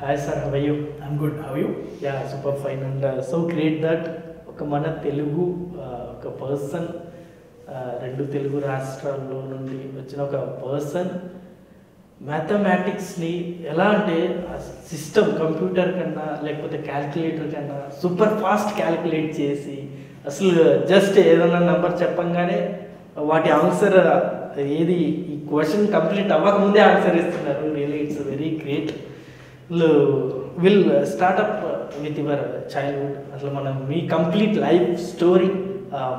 Hi sir how you good. How are you? Yeah super fine and so great that ఒక మన తెలుగు ఒక person రెండు తెలుగు రాష్ట్రాల్లో నుండి వచ్చిన ఒక పర్సన్ మ్యాథమెటిక్స్ని ఎలా అంటే సిస్టమ్ కంప్యూటర్ కన్నా లేకపోతే క్యాల్కులేటర్ కన్నా సూపర్ ఫాస్ట్ క్యాల్కులేట్ చేసి అసలు జస్ట్ ఏదైనా నెంబర్ చెప్పంగానే వాటి ఆన్సర్ ఏది ఈ క్వశ్చన్ కంప్లీట్ అవ్వకముందే ఆన్సర్ ఇస్తున్నారు. Really it's very great will start up with your childhood అసలు మనం మీ కంప్లీట్ లైఫ్ స్టోరీ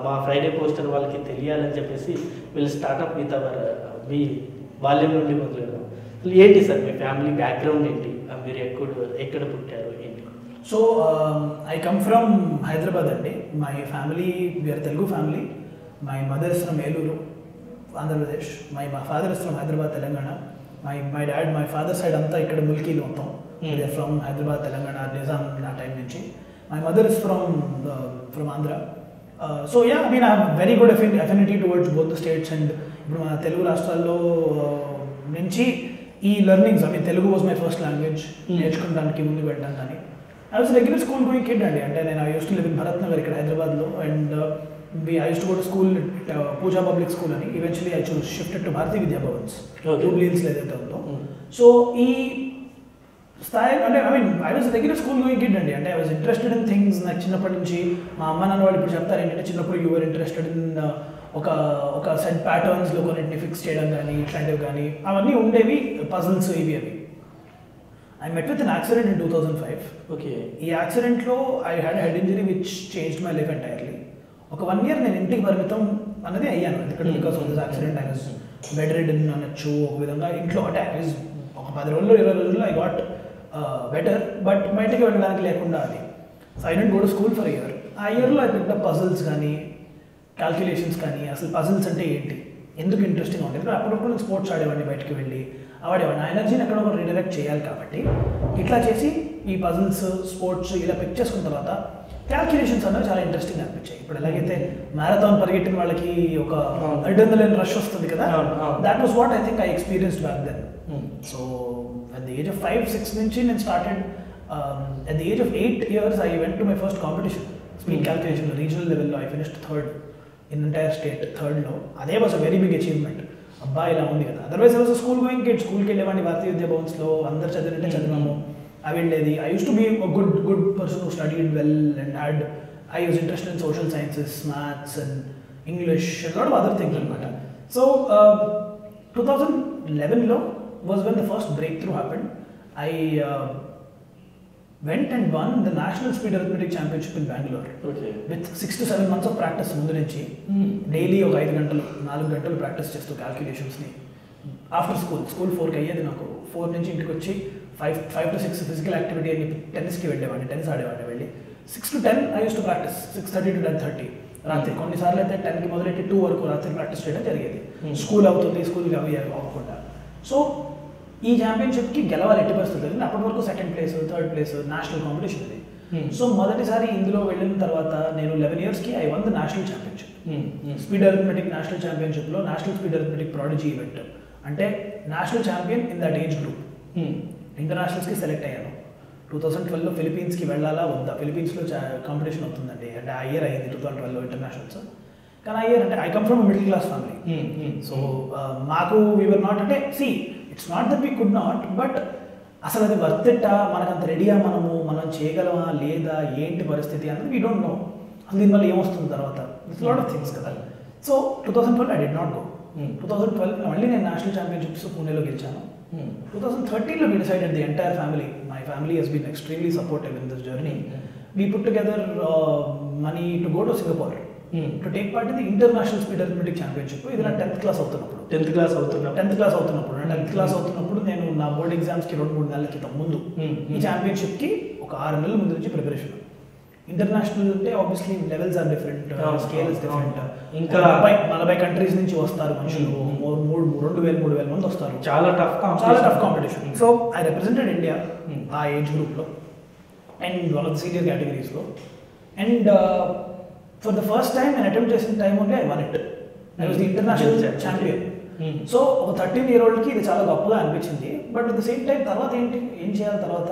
మా ఫ్రైడే పోస్టర్ వాళ్ళకి తెలియాలని చెప్పేసి will start up with our మీ బాల్యం నుండి మొదలెడదాం అసలు ఏంటి సార్ మీ ఫ్యామిలీ బ్యాక్గ్రౌండ్ ఏంటి? మీరు ఎక్కడ ఎక్కడ పుట్టారు ఏంటి? So I come from Hyderabad అండి. My family we are Telugu family my mother is from Eluru Andhra Pradesh my మా father is from Hyderabad Telangana my my dad my father side అంతా ఇక్కడ ముల్కీలు మొత్తం దే ఫ్రమ్ హైదరాబాద్ తెలంగాణ నిజాం ఆ time నుంచి. My mother is from from Andhra so yeah I mean I very good affinity towards both the states and ఇప్పుడు మన తెలుగు రాష్ట్రాల్లో uh, నుంచి ఈ learnings I mean Telugu was my first language Hmm. నేర్చుకోవడానికి వెళ్ళడం కానీ. I was regular school going kid అండి. అంటే నేను I used to live in Bharat Nagar ఇక్కడ హైదరాబాద్లో. And we I used to go to school Pooja public school అని. Eventually I chose shifted to Bharati Vidya Bhavans Okay. Jubilee hills ఏదైతే ఉందో. Hmm. So ఈ స్థాయి అంటే I mean I was regular school going kid అండి. అంటే I was interested in things నాకు చిన్నప్పటి నుంచి మా అమ్మ నాన్న వాళ్ళు ఇప్పుడు చెప్తారు ఏంటంటే చిన్నప్పుడు యువర్ ఇంట్రెస్టెడ్ ఇన్ ఒక ఒక సెట్ ప్యాటర్న్స్లో కొన్నింటిని ఫిక్స్ చేయడం కానీ ఇట్లాంటివి కానీ అవన్నీ ఉండేవి పజల్స్ ఇవి అవి. I met with an accident in two thousand five okay ఈ యాక్సిడెంట్లో I had head injury which change my life entirely ఒక వన్ ఇయర్ నేను ఇంటికి పరిమితం అన్నది అయ్యాను. ఎందుకంటే Hmm. Because of this accident I was bedridden అనొచ్చు ఒక విధంగా ఇంట్లో అంటే ఒక పది రోజుల్లో ఇరవై రోజుల్లో ఐ గాట్ బెటర్ బట్ బయటికి వెళ్ళడానికి లేకుండా అది. So I didn't go to school for year ఆ ఇయర్లో ఐ పిక్ పజల్స్ కానీ క్యాల్కులేషన్స్ కానీ అసలు పజిల్స్ అంటే ఏంటి? ఎందుకు ఇంట్రెస్టింగ్ ఉంటుంది అప్పుడప్పుడు నేను స్పోర్ట్స్ ఆడేవాడిని బయటికి వెళ్ళి ఆడేవాడిని. ఆ ఎనర్జీని ఎక్కడ ఒక రీడైరెక్ట్ చేయాలి కాబట్టి ఇట్లా చేసి ఈ పజిల్స్ స్పోర్ట్స్ ఇలా పిక్ చేసుకున్న తర్వాత క్యాల్కులేషన్స్ అనేవి చాలా ఇంట్రెస్టింగ్ అనిపించాయి. ఇప్పుడు ఎలాగైతే మ్యారథాన్ పరిగెట్టిన వాళ్ళకి ఒక. అడ్రెనలిన్ రష్ వస్తుంది కదా. That was what I think I experienced back then so at the age of five six నుంచి నేను started at the age of eight years I went to my first competition speed Hmm. Calculation regional లెవెల్లో I finished third in entire state థర్డ్లో అదే was a very big achievement అబ్బా ఇలా ఉంది కదా otherwise was school going kid స్కూల్కి వెళ్ళేవాడిని భారతీయ విద్యా భవన్స్లో అందరు చదివినట్టే Hmm. చదివాము అవి వెళ్ళేది I used to be good good person who studied well and had I used interest in social sciences maths and English lot of other things అనమాట so two thousand లెవెన్లో was when the first breakthrough happened I went and won the national speed arithmetic championship in Bengaluru okay with six to seven months of practice ముందు నుంచి daily ఒక ఐదు గంటలు నాలుగు గంటలు practice చేస్తూ క్యాల్కులేషన్స్ని ఆఫ్టర్ స్కూల్ స్కూల్ ఫోర్కి అయ్యేది నాకు. ఫోర్ నుంచి ఇంటికి వచ్చి five five to six physical activity అని టెన్నిస్కి వెళ్ళేవాడిని టెన్నిస్ ఆడేవాడిని వెళ్ళి. Six to ten I used to practice six thirty to ten thirty రాత్రి కొన్నిసార్లు అయితే టెన్కి మొదలెట్టి టూ వరకు రాత్రి ప్రాక్టీస్ చేయడం జరిగేది. Hmm. స్కూల్ అవుతుంది స్కూల్కి అవి అవి అవ్వకుండా. సో ఈ ఛాంపియన్షిప్కి గెలవాలి ఎట్టి పరిస్థితులు అప్పటి వరకు second place third place national competition ఇది. సో మొదటిసారి ఇందులో వెళ్ళిన తర్వాత నేను లెవెన్ ఇయర్స్కి I won the national championship speed arithmetic national ఛాంపియన్షిప్లో national speed arithmetic prodigy event అంటే national champion in that age group ఇంటర్నేషనల్స్కి select అయ్యాను. టూ థౌసండ్ ట్వెల్వ్లో ఫిలిపీన్స్కి వెళ్ళాలా వద్దా? ఫిలిపీన్స్లో కాంపిటీషన్ అవుతుందండి. అంటే ఆ ఇయర్ అయ్యింది టూ థౌసండ్ ట్వెల్వ్లో ఇంటర్నేషనల్స్ కానీ ఆ ఇయర్ అంటే I come from middle class family so మాకు వీఆర్ నాట్ అంటే see it's not that we could not but అసలు అది వర్త్ ఇట్టా మనకు అంత రెడీయా మనము? మనం చేయగలమా? లేదా? ఏంటి పరిస్థితి అన్నది వీ డోంట్ నో అసలు దీనివల్ల ఏమొస్తుంది తర్వాత? ఇట్స్ లాట్ ఆఫ్ థింగ్స్ కదా. So two thousand twelve I did not go two thousand twelve మళ్ళీ నేను నేషనల్ ఛాంపియన్షిప్స్ పూణేలో గెలిచాను. Two thousand థర్టీన్లో we decided the entire family my family has been extremely supportive in this journey we put together money to go to Singapore to take part in the international speed arithmetic championship ఇది నా tenth class అవుతున్నప్పుడు. Tenth class అవుతున్నా tenth class అవుతున్నప్పుడు tenth class అవుతున్నప్పుడు నేను నా board ఎగ్జామ్స్కి రెండు మూడు నెలల క్రితం ముందు. ఈ ఛాంపియన్షిప్కి ఒక ఆరు నెలల ముందు నుంచి ప్రిపరేషన్ ఇంటర్నేషనల్ అంటే ఆబ్వియస్లీ లెవెల్స్ ఆర్ డిఫరెంట్ అవును, స్కేల్ ఇస్ అవును. డిఫరెంట్ ఇంకా- నలభై నలభై కంట్రీస్ నుంచి వస్తారు మనుషులు. మూడు రెండు వేల మూడు వేల మంది వస్తారు చాలా టఫ్ చాలా tough competition so I represented India. ఆ ఏజ్ గ్రూప్లో and one of senior కేటగిరీస్లో and for the first time నేను అటెంప్ట్ చేసిన time only I won it I was the international. Champion. So ఒక థర్టీన్ ఇయర్ ఓల్డ్కి ఇది చాలా గొప్పగా అనిపించింది. But at the same time తర్వాత ఏంటి? ఏం చేయాలి తర్వాత?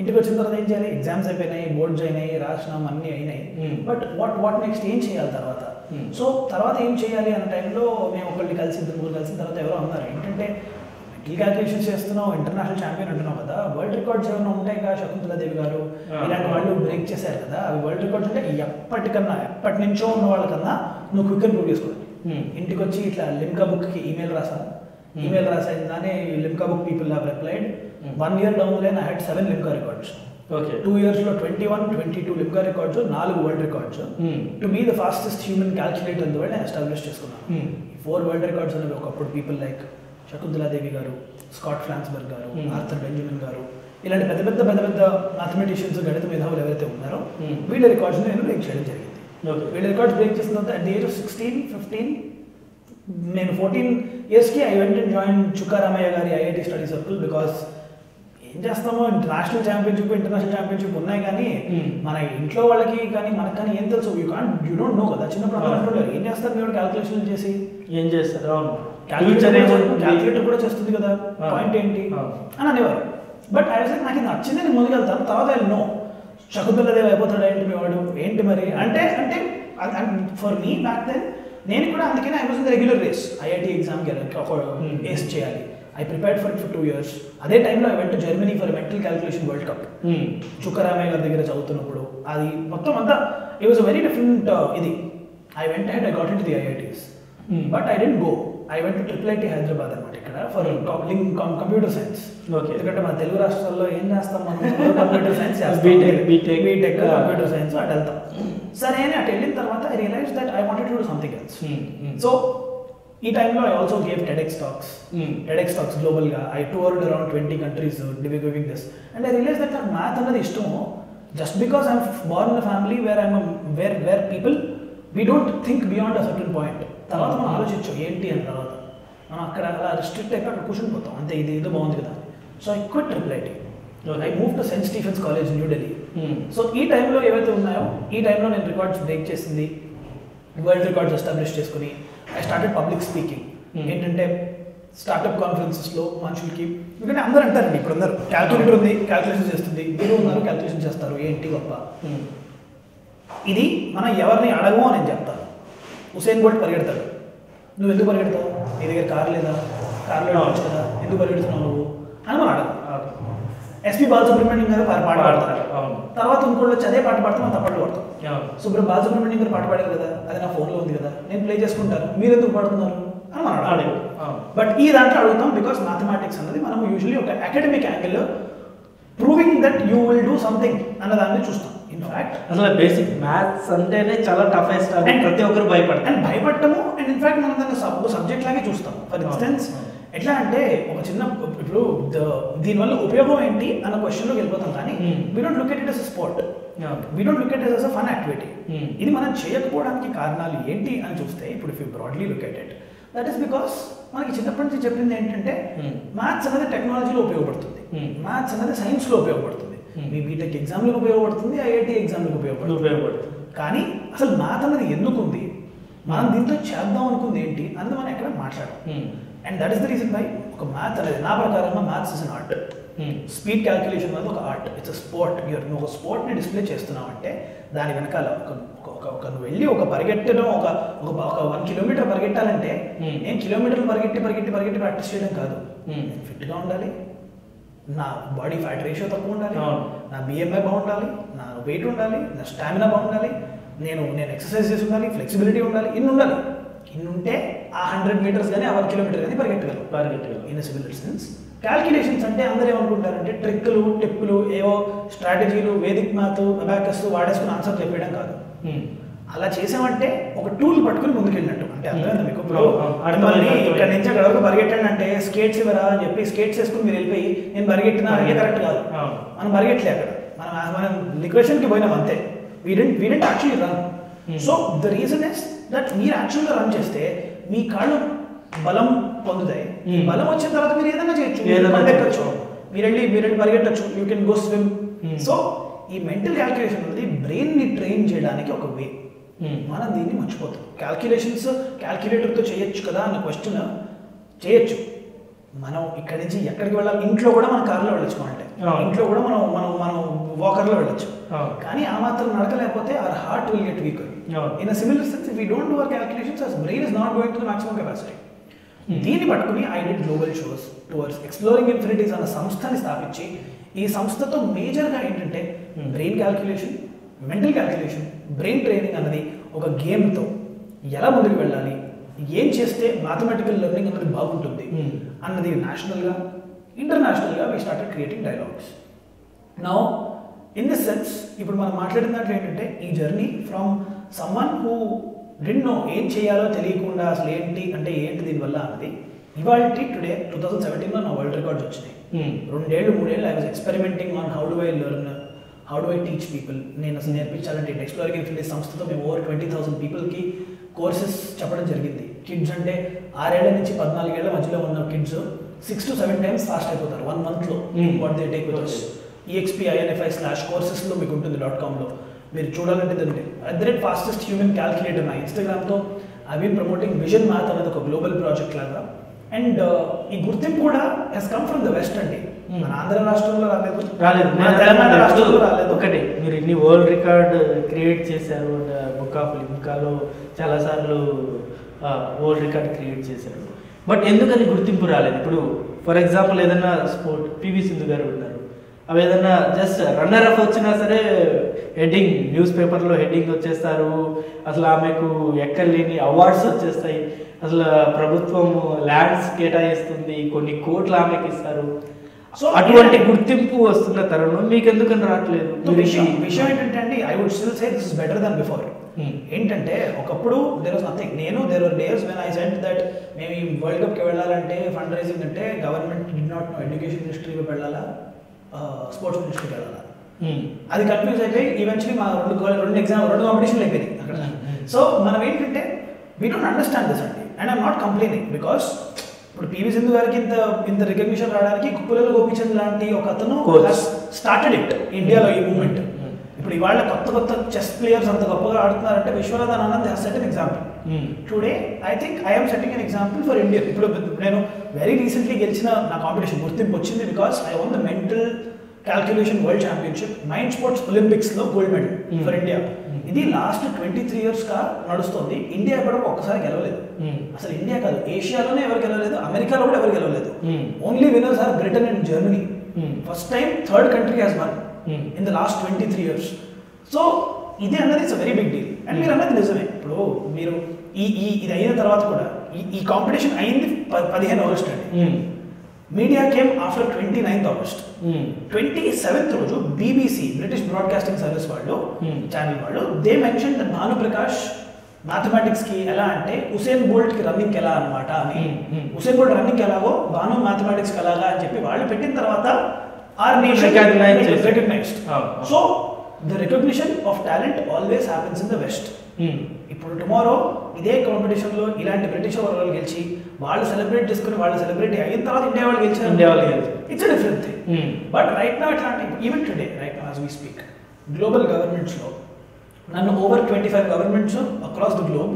ఇంటికి వచ్చిన తర్వాత ఏం చేయాలి? ఎగ్జామ్స్ అయిపోయినాయి బోర్డ్స్ అయినాయి రాసినాం అన్నీ అయినాయి. Hmm. But what what next ఏం చేయాలి తర్వాత? Hmm. సో తర్వాత ఏం చేయాలి అన్న టైంలో మేము ఒకళ్ళని కలిసి ఇద్దరు ముగ్గురు కలిసిన తర్వాత ఎవరో అన్నారు. ఏంటంటే టీ క్యాల్కులేషన్స్ చేస్తున్నావు ఇంటర్నేషనల్ ఛాంపియన్ అంటున్నావు కదా. వరల్డ్ రికార్డ్స్ ఏమైనా ఉంటాయి కదా శకుంతలాదేవి గారు. ఇలాంటి వాళ్ళు బ్రేక్ చేశారు కదా. అవి వరల్డ్ రికార్డ్స్ అంటే ఎప్పటికన్నా ఎప్పటి నుంచో ఉన్న వాళ్ళకన్నా నువ్వు క్విక్ ప్రూవ్ చేసుకోవాలి. Hmm. ఇంటికి వచ్చి ఇట్లా లిమ్కా బుక్కి ఈమెయిల్ రాసాను Hmm. ఈమెయిల్ రాసాను దాన్ని Limca book people have replied Hmm. One year down line I had seven Limca records okay two ఇయర్స్లో twenty one twenty two Limca records నాలుగు world records Hmm. To be the fastest human calculator in the world establish చేసుకున్నాను Hmm. Four world records అనేవి ఒకప్పుడు people like Shakuntala Devi గారు Scott ఫ్రాన్స్బర్గ్ గారు Hmm. Arthur Benjamin గారు ఇలాంటి పెద్ద పెద్ద పెద్ద పెద్ద మ్యాథమెటిషియన్స్ గణిత మేధావులు ఎవరైతే ఉన్నారో Hmm. వీళ్ళ రికార్డ్స్ నేను బ్రేక్ చేయడం జరిగింది ఓకే వీళ్ళ రికార్డ్స్ బ్రేక్ చేసిన తర్వాత at the age of sixteen fifteen నేను ఫోర్టీన్ ఇయర్స్కి ఐ వెంట జాయిన్ చుక్కారామయ్య గారి ఐఐటి స్టడీ సర్కిల్ బికాస్ ఏం చేస్తామో నేషనల్ ఛాంపియన్షిప్ ఇంటర్నేషనల్ ఛాంపియన్షిప్ ఉన్నాయి కానీ Hmm. మన ఇంట్లో వాళ్ళకి కానీ మనకు కానీ ఏం తెలుసు? You can't you don't know కదా. చిన్నప్పుడు అందరూ అంటుంటారు ఏం చేస్తారు మీరు? క్యాల్కులేషన్ చేసి. ఏం చేస్తారు? అవును. క్యాల్కులేటర్ కూడా చేస్తుంది? కదా. పాయింట్ ఏంటి? Ah. అని అనేవారు. బట్ ఐ నాకు ఇది నచ్చింది నేను ముందుకెళ్తాను. తర్వాత ఐ నో శకుంతలదేవి అయిపోతాడు ఏంటి మీ వాడు ఏంటి మరి? అంటే అంటే ఫర్ మీ బ్యాక్ దెన్ నేను కూడా అందుకనే I was in regular race IIT ఎగ్జామ్కి. రేస్ చేయాలి. I prepared for it for two years అదే టైంలో I went Germany for mental calculation world cup. Chukka Ramaiah గారి దగ్గర చదువుతున్నప్పుడు అది మొత్తం అంతా it was a very different ఇది. I went ahead I got in the IITs. But I didn't go I went triple IT Hyderabad అనమాట ఇక్కడ for link computer science Okay. ఎందుకంటే మన తెలుగు రాష్ట్రాల్లో ఏం చేస్తాం మనం computer science B.Tech. BTech Yeah. Computer science అటు వెళ్తాం సరే అని అటు వెళ్ళిన తర్వాత I realise that I wanted to do something else. So ఈ టైంలో I also gave TEDx talks. TEDx talks గ్లోబల్గా I toured around twenty countries giving this and I realise that నాకు మ్యాథ్ అన్నది ఇష్టము just because I'm born family where I'm where where people we don't think beyond a certain point తర్వాత మనం ఆలోచించు ఏంటి అని తర్వాత? మనం అక్కడ అలా రిస్ట్రిక్ట్ అయిపోయి అక్కడ కూర్చొని పోతాం. అంతే ఇది ఏదో బాగుంది కదా. So I quit triple IT. I move to Saint Stephen's College New Delhi Hmm. So ఈ టైంలో ఏవైతే ఉన్నాయో ఈ టైంలో నేను రికార్డ్స్ బ్రేక్ చేసింది వరల్డ్ రికార్డ్స్ ఎస్టాబ్లిష్ చేసుకుని ఐ స్టార్టెడ్ పబ్లిక్ స్పీకింగ్. ఏంటంటే స్టార్టప్ కాన్ఫరెన్సెస్లో మనుషులకి ఎందుకంటే అందరూ అంటారండి ఇప్పుడు అందరూ క్యాల్కులేటర్ ఉంది క్యాల్కులేషన్ చేస్తుంది. మీరు ఉన్నారు క్యాల్కులేషన్ చేస్తారు. ఏంటి గొప్ప? Hmm. ఇది మనం ఎవరిని అడగము అని నేను చెప్తాను. హుసేన్ బోల్ట్ పరిగెడతాడు నువ్వు ఎందుకు పరిగెడతావు నీ దగ్గర కార్ లేదా కార్లో వెళ్ళొచ్చు కదా ఎందుకు పరిగెడుతున్నావు నువ్వు అని మనం అడగం Okay. ఎస్పి బాలసుబ్రహ్మణ్యం గారు పాట పాడతారు. తర్వాత ఇంకోళ్ళు వచ్చి అదే పాట పాడితే మనం తప్పట్లు పడతాం అవును. సుబ్ర బాలసుబ్రహ్మణ్యం గారు పాట పాడారు కదా అది నా ఫోన్లో ఉంది కదా నేను ప్లే చేసుకుంటాను మీరు ఎందుకు పాడుతున్నారు అని మనం అడగాలి అడుగు. అవును. బట్ ఈ దాంట్లో అడుగుతాం బికాస్ మ్యాథమెటిక్స్ అన్నది మనం యూజువలీ ఒక academic angle proving that you will do something అన్న దాన్ని చూస్తాం ఇన్ఫాక్ట్ అసలు బేసిక్ మ్యాథ్స్ అంటేనే చాలా టఫెస్ట్ అది And- ప్రతి ఒక్కరు భయపడతారు అండ్ భయపడటము అండ్ ఇన్ఫాక్ట్ మనం దాన్ని సబ్ సబ్జెక్ట్ లాగే చూస్తాం ఫర్. ఇన్స్టెన్స్. ఎట్లా అంటే ఒక చిన్న ఇప్పుడు దీనివల్ల ఉపయోగం ఏంటి అన్న క్వశ్చన్లోకి వెళ్ళిపోతాం కానీ. We don't look at it as sport. We don't look at it as a fun activity. ఇది మనం చేయకపోవడానికి కారణాలు ఏంటి అని చూస్తే ఇప్పుడు if you broadly look at it that is because మనకి చిన్నప్పటి నుంచి చెప్పింది ఏంటంటే. మ్యాథ్స్ అనేది టెక్నాలజీలో ఉపయోగపడుతుంది. మ్యాథ్స్ అనేది సైన్స్లో ఉపయోగపడుతుంది. మీ బీటెక్ ఎగ్జామ్లకు ఉపయోగపడుతుంది ఐఐటి ఎగ్జామ్లకు ఉపయోగపడుతుంది. ఉపయోగపడుతుంది. కానీ అసలు మ్యాథ్ అనేది ఎందుకు ఉంది మనం దీంతో చేద్దాం అనుకుంది ఏంటి? అన్నది మనం ఎక్కడ మాట్లాడాం Hmm. And that is the reason by ఒక మ్యాథ్ అనేది నా ప్రకారంగా maths is an art Hmm. Speed calculation అనేది ఒక ఆర్ట్ ఇట్స్ స్పోర్ట్ యూర్ నువ్వు ఒక స్పోర్ట్ని డిస్ప్లే చేస్తున్నావు అంటే దాని వెనకాల ఒక ఒక- ఒక నువ్వు వెళ్ళి ఒక పరిగెట్టడం ఒక ఒక ఒక వన్ కిలోమీటర్ పరిగెట్టాలంటే Hmm. నేను కిలోమీటర్లు పరిగెట్టి పరిగెట్టి పరిగెట్టి ప్రాక్టీస్ చేయడం కాదు. Hmm. ఫిట్గా ఉండాలి. నా బాడీ ఫ్యాట్ రేషియో తక్కువ ఉండాలి. నా బిఎంఐ బాగుండాలి నా వెయిట్ ఉండాలి నా స్టామినా బాగుండాలి నేను నేను ఎక్సర్సైజ్ చేసి ఉండాలి ఫ్లెక్సిబిలిటీ ఉండాలి ఇన్ని ఉండాలి ఇన్ని ఉంటే ఆ హండ్రెడ్ మీటర్స్ కానీ ఆ వన్ కిలోమీటర్ కానీ పరిగెట్టగలరు పరిగెట్టగలరు. ఇన్ సివిల్ సెన్స్ క్యాల్కులేషన్స్ అంటే అందరూ ఏమనుకుంటారంటే ట్రిక్లు టిప్పులు ఏవో స్ట్రాటజీలు వేదిక్ మ్యాథ్ అబాకస్ వాడేసుకుని ఆన్సర్ చెప్పేయడం కాదు Hmm. అలా చేసామంటే ఒక టూల్ పట్టుకుని ముందుకెళ్ళినట్టు. అంటే అర్థమైందా మీకు? ఇప్పుడు మిమ్మల్ని. ఇక్కడ నుంచి అక్కడ వరకు పరిగెట్టండి అంటే స్కేట్స్ ఇవ్వరా అని చెప్పి స్కేట్స్ వేసుకుని మీరు వెళ్ళిపోయి నేను పరిగెట్టినా అంటే కరెక్ట్ కాదు. మనం పరిగెట్టలే అక్కడ. మనం మనం లిక్వేషన్కి పోయినాం అంతే. We didn't we didn't actually run Hmm. So the reason is that మీరు యాక్చువల్గా రన్ చేస్తే మీ కాళ్ళు బలం పొందుతాయి. Hmm. బలం వచ్చిన తర్వాత మీరు ఏదైనా చేయొచ్చు. పరిగెట్టొచ్చు. మీరు వెళ్ళి మీరు వెళ్ళి పరిగెట్టచ్చు. You can go swim Hmm. So ఈ మెంటల్ క్యాల్కులేషన్ అనేది బ్రెయిన్ని ట్రైన్ చేయడానికి ఒక వే Hmm. మనం దీన్ని మర్చిపోతాం క్యాల్కులేషన్స్ క్యాల్కులేటర్తో చేయొచ్చు కదా అన్న క్వశ్చన్ చేయొచ్చు మనం ఇక్కడి నుంచి ఎక్కడికి వెళ్ళాలి ఇంట్లో కూడా మన కార్లో వెళ్ళొచ్చు అంటే. ఇంట్లో కూడా మనం మనం మనం వాకర్లో వెళ్ళొచ్చు. కానీ ఆ మాత్రం నడక లేకపోతే our heart will get weaker అవును. In similar sense we don't do our calculations as brain is not going to maximum capacity Hmm. దీన్ని పట్టుకుని I did global shows towards exploring infinities అన్న సంస్థని స్థాపించి ఈ సంస్థతో మేజర్గా ఏంటంటే Hmm. Brain calculation mental calculation brain training అన్నది ఒక గేమ్తో ఎలా ముందుకు వెళ్ళాలి ఏం చేస్తే మ్యాథమెటికల్ లెర్నింగ్ అన్నది బాగుంటుంది Hmm. అన్నది నేషనల్గా ఇంటర్నేషనల్గా we started creating dialogues now in this sense ఇప్పుడు మనం మాట్లాడిన దాంట్లో ఏంటంటే ఈ journey from someone who didn't know ఏం చేయాలో తెలియకుండా అసలు ఏంటి అంటే ఏంటి దీనివల్ల అన్నది ఇవాళ టుడే టూ థౌసండ్ సెవెంటీన్లో నా వరల్డ్ రికార్డ్స్ వచ్చినాయి Hmm. రెండేళ్ళు మూడేళ్ళు I was experimenting on how do I learn how do I teach people నేను అసలు నేర్పించాలంటే ఎక్స్ప్లోరింగ్ ఇన్ఫినిటీ సంస్థతో మేము ఓవర్ ట్వంటీ థౌసండ్ పీపుల్కి కోర్సెస్ చెప్పడం జరిగింది కిడ్స్ అంటే ఆరేళ్ళ నుంచి పద్నాలుగేళ్ళ మధ్యలో ఉన్న kids six to seven times fast అయిపోతారు వన్ మంత్లో. What they take with Okay. E X P I N F I slash కోర్సెస్లో మీకు ఉంటుంది డాట్ కామ్లో మీరు చూడాలంటే దానికి at the rate fastest human calculator నా ఇన్స్టాగ్రామ్తో I been promoting vision math అనేది ఒక గ్లోబల్ ప్రాజెక్ట్ లాగా అండ్ ఈ గుర్తింపు కూడా has come from the west అండి. మన ఆంధ్ర రాష్ట్రంలో రాలేదు. రాలేదు. మన తెలంగాణ రాష్ట్రంలో రాలేదు. ఒకటి మీరు ఇన్ని వరల్డ్ రికార్డ్ క్రియేట్ చేశారు బుక్ ఆఫ్ లిమ్కాలో చాలాసార్లు వరల్డ్ రికార్డ్ క్రియేట్ చేశారు. బట్ ఎందుకని గుర్తింపు రాలేదు? ఇప్పుడు ఫర్ ఎగ్జాంపుల్ ఏదైనా స్పోర్ట్ పివి సింధు గారు ఉన్నారు. అవి ఏదైనా జస్ట్ రన్నర్ అప్ వచ్చినా సరే హెడ్డింగ్ న్యూస్ పేపర్లో హెడ్డింగ్ వచ్చేస్తారు. అసలు ఆమెకు ఎక్కలేని అవార్డ్స్ వచ్చేస్తాయి. అసలు ప్రభుత్వం ల్యాండ్స్ కేటాయిస్తుంది. కొన్ని కోట్లు ఆమెకి ఇస్తారు అటువంటి గుర్తింపు వస్తున్న తరుణం మీకు ఎందుకని రావట్లేదు విషయం విషయం ఏంటంటే అండి I would still say this is better than before Hmm. ఏంటంటే ఒకప్పుడు దేర్ వాస్ నథింగ్ నేను there are days when I said that మేము ఈ వరల్డ్ కప్కి వెళ్ళాలంటే ఫండ్ రైజింగ్ అంటే government did not know education మినిస్ట్రీకి వెళ్ళాలా? స్పోర్ట్స్ మినిస్ట్రీకి వెళ్ళాలా? Hmm. అది కన్ఫ్యూజ్ అయిపోయి ఈవెన్చువలీ మా రెండు రెండు ఎగ్జామ్ రెండు కాంపిటీషన్లు అయిపోయింది అక్కడ. Hmm. సో మనం ఏంటంటే వీ డోంట్ అండర్స్టాండ్ దిస్ అండి. And I'm not complaining because ఇప్పుడు పివి సింధు గారికి ఇంత ఇంత రికగ్నిషన్ రావడానికి కుప్పులలో గోపిచంద్ లాంటి ఒక అతను. స్టార్టెడ్ ఇట్ ఇండియాలో ఈ మూమెంట్ Hmm. ఇప్పుడు ఇవాళ కొత్త కొత్త చెస్ ప్లేయర్స్ అంత గొప్పగా ఆడుతున్నారంటే Viswanathan Anand has set an example Hmm. Today I think I'm setting an example for India ఇప్పుడు నేను వెరీ రీసెంట్లీ గెలిచిన నా కాంపిటీషన్ గుర్తింపు వచ్చింది because I won the mental calculation world championship mind sports ఒలింపిక్స్లో gold medal Hmm. For India Hmm. ఇది last twenty three ఇయర్స్గా నడుస్తుంది ఇండియా ఎప్పుడో ఒక్కసారి గెలవలేదు Hmm. అసలు ఇండియా కాదు ఏషియాలోనే ఎవరు గెలవలేదు అమెరికాలో కూడా ఎవరు గెలవలేదు Hmm. Only winners are Britain and Germany Hmm. First time third country has won Hmm. In the last twenty three years so ఇది అన్నది it's very big deal and మీరు అన్నది నిజమే ఇప్పుడు మీరు ఈ ఈ ఇది అయిన తర్వాత కూడా ఈ కాంపిటీషన్ అయింది పదిహేను ఆగస్ట్ అండి Hmm. Media came after twenty ninth August Hmm. Twenty seventh రోజు బీబీసీ బ్రిటిష్ బ్రాడ్కాస్టింగ్ సర్వీస్ వాళ్ళు Hmm. ఛానల్ వాళ్ళు దే మెన్షన్ భాను ప్రకాష్ మ్యాథమెటిక్స్కి ఎలా అంటే ఉసేన్ బోల్ట్కి రన్నింగ్ ఎలా అన్నమాట అని Hmm. Hmm. Usain Bolt running ఎలాగో భాను మ్యాథమెటిక్స్కి ఎలాగా అని చెప్పి వాళ్ళు పెట్టిన తర్వాత ఆర్ నేషన్ Recognize చేశారు. Recognized Ah, ah. So the recognition of talent always happens in the west Hmm. ఇప్పుడు టుమారో ఇదే కాంపిటీషన్లో ఇలాంటి బ్రిటిష్ వాళ్ళు గెలిచి వాళ్ళు సెలబ్రేట్ చేసుకుని వాళ్ళు సెలబ్రేట్ అయిన తర్వాత ఇండియా వాళ్ళు గెలిచారు. ఇండియా వాళ్ళు గెలిచారు. It's different thing. But right నా ఇట్లాంటి ఈవెన్ టుడే రైట్ నా యాజ్ వీ స్పీక్ గ్లోబల్ గవర్నమెంట్స్లో నన్ను over twenty five governments across the globe.